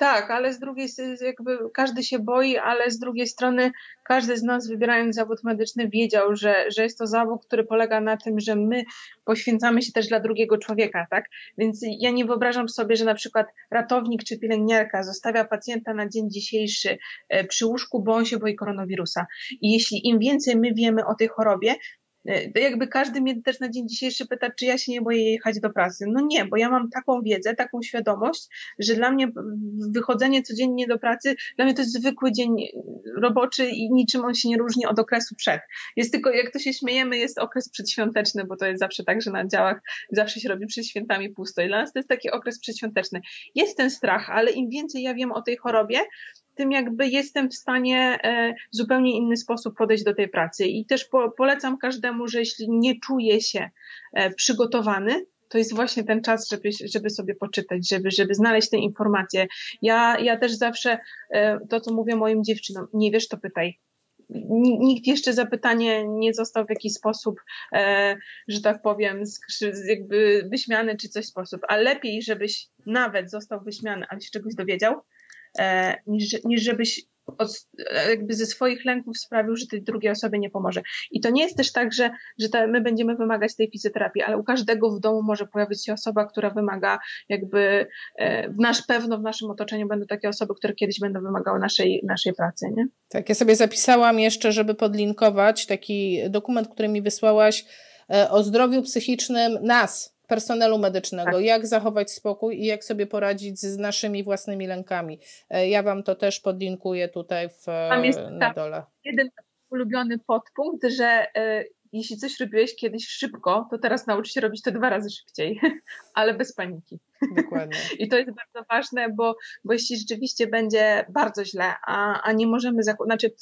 Tak, ale z drugiej jakby każdy się boi, ale z drugiej strony każdy z nas wybierając zawód medyczny wiedział, że, że jest to zawód, który polega na tym, że my poświęcamy się też dla drugiego człowieka, tak? Więc ja nie wyobrażam sobie, że na przykład ratownik czy pielęgniarka zostawia pacjenta na dzień dzisiejszy e, przy łóżku, bo on się boi koronawirusa. I jeśli im więcej my wiemy o tej chorobie, jakby każdy mnie też na dzień dzisiejszy pyta, czy ja się nie boję jechać do pracy. No nie, bo ja mam taką wiedzę, taką świadomość, że dla mnie wychodzenie codziennie do pracy, dla mnie to jest zwykły dzień roboczy i niczym on się nie różni od okresu przed. Jest tylko, jak to się śmiejemy, jest okres przedświąteczny, bo to jest zawsze tak, że na działach zawsze się robi przed świętami pusto i dla nas to jest taki okres przedświąteczny. Jest ten strach, ale im więcej ja wiem o tej chorobie, tym jakby jestem w stanie e, w zupełnie inny sposób podejść do tej pracy. I też polecam każdemu, że jeśli nie czuje się e, przygotowany, to jest właśnie ten czas, żeby, żeby sobie poczytać, żeby, żeby znaleźć te informacje. Ja, ja też zawsze e, to, co mówię moim dziewczynom, nie wiesz, to pytaj. Nikt jeszcze zapytanie nie został w jakiś sposób, e, że tak powiem, jakby wyśmiany czy coś sposób, a lepiej, żebyś nawet został wyśmiany, ale się czegoś dowiedział, niż, niż żebyś od, jakby ze swoich lęków sprawił, że tej drugiej osobie nie pomoże. I to nie jest też tak, że, że my będziemy wymagać tej fizjoterapii, ale u każdego w domu może pojawić się osoba, która wymaga jakby, e, w nasz pewno w naszym otoczeniu będą takie osoby, które kiedyś będą wymagały naszej, naszej pracy, nie? Tak, ja sobie zapisałam jeszcze, żeby podlinkować taki dokument, który mi wysłałaś e, o zdrowiu psychicznym nas, personelu medycznego, tak. jak zachować spokój i jak sobie poradzić z naszymi własnymi lękami. E, ja Wam to też podlinkuję tutaj w, Tam jest, na tak, dole. Jeden ulubiony podpunkt, że y, jeśli coś robiłeś kiedyś szybko, to teraz naucz się robić to dwa razy szybciej, [LAUGHS] ale bez paniki. Dokładnie. [LAUGHS] I to jest bardzo ważne, bo, bo jeśli rzeczywiście będzie bardzo źle, a, a nie możemy, znaczy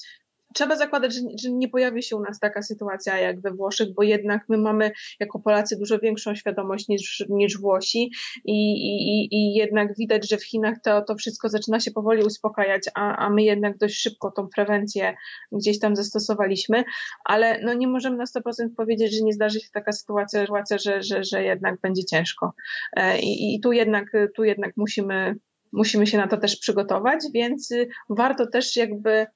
trzeba zakładać, że, że, nie pojawi się u nas taka sytuacja jak we Włoszech, bo jednak my mamy jako Polacy dużo większą świadomość niż, niż Włosi i, i, i jednak widać, że w Chinach to, to wszystko zaczyna się powoli uspokajać, a, a my jednak dość szybko tą prewencję gdzieś tam zastosowaliśmy, ale no nie możemy na 100% powiedzieć, że nie zdarzy się taka sytuacja, że, że, że jednak będzie ciężko. E, I, i tu jednak, tu jednak musimy musimy się na to też przygotować, więc warto też jakby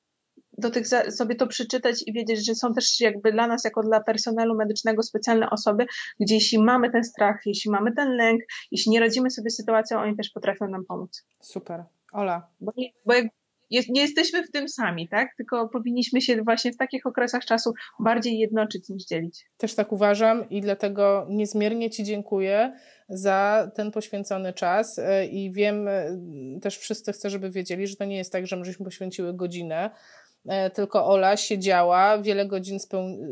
do tych sobie to przeczytać i wiedzieć, że są też jakby dla nas, jako dla personelu medycznego specjalne osoby, gdzie jeśli mamy ten strach, jeśli mamy ten lęk, jeśli nie radzimy sobie z sytuacją, oni też potrafią nam pomóc. Super. Ola. Bo, nie, bo jak, jest, nie jesteśmy w tym sami, tak? Tylko powinniśmy się właśnie w takich okresach czasu bardziej jednoczyć niż dzielić. Też tak uważam i dlatego niezmiernie Ci dziękuję za ten poświęcony czas e, i wiem, e, też wszyscy chcę, żeby wiedzieli, że to nie jest tak, że my żeśmy poświęciły godzinę, tylko Ola siedziała, wiele godzin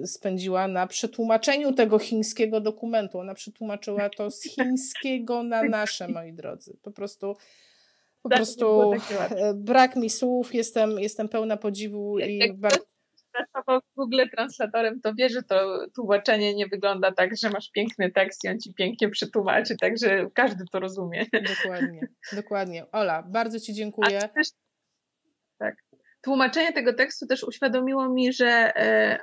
spędziła na przetłumaczeniu tego chińskiego dokumentu. Ona przetłumaczyła to z [LAUGHS] chińskiego na nasze, moi drodzy. Po prostu po prostu e, brak mi słów, jestem, jestem pełna podziwu i bardzo pracował w Google translatorem, to wie, że to tłumaczenie nie wygląda tak, że masz piękny tekst i on ci pięknie przetłumaczy, także każdy to rozumie. Dokładnie, dokładnie. Ola, bardzo Ci dziękuję. Też, tak. Tłumaczenie tego tekstu też uświadomiło mi, że, e,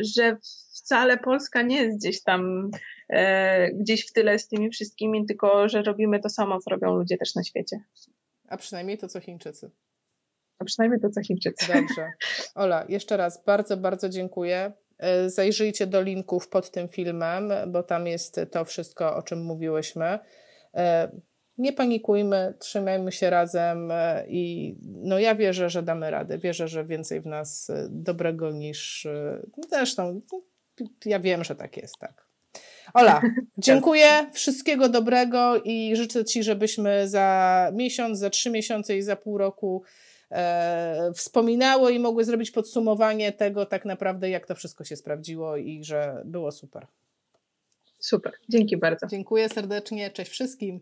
że wcale Polska nie jest gdzieś tam e, gdzieś w tyle z tymi wszystkimi, tylko że robimy to samo, co robią ludzie też na świecie. A przynajmniej to, co Chińczycy. A przynajmniej to, co Chińczycy. Dobrze. Ola, jeszcze raz bardzo, bardzo dziękuję. E, zajrzyjcie do linków pod tym filmem, bo tam jest to wszystko, o czym mówiłyśmy. E, nie panikujmy, trzymajmy się razem e, i no ja wierzę, że damy radę. Wierzę, że więcej w nas dobrego niż zresztą ja wiem, że tak jest, tak. Ola, [LAUGHS] dziękuję, wszystkiego dobrego i życzę Ci, żebyśmy za miesiąc, za trzy miesiące i za pół roku e, wspominały i mogły zrobić podsumowanie tego tak naprawdę, jak to wszystko się sprawdziło i że było super. Super, dzięki bardzo. Dziękuję serdecznie, cześć wszystkim.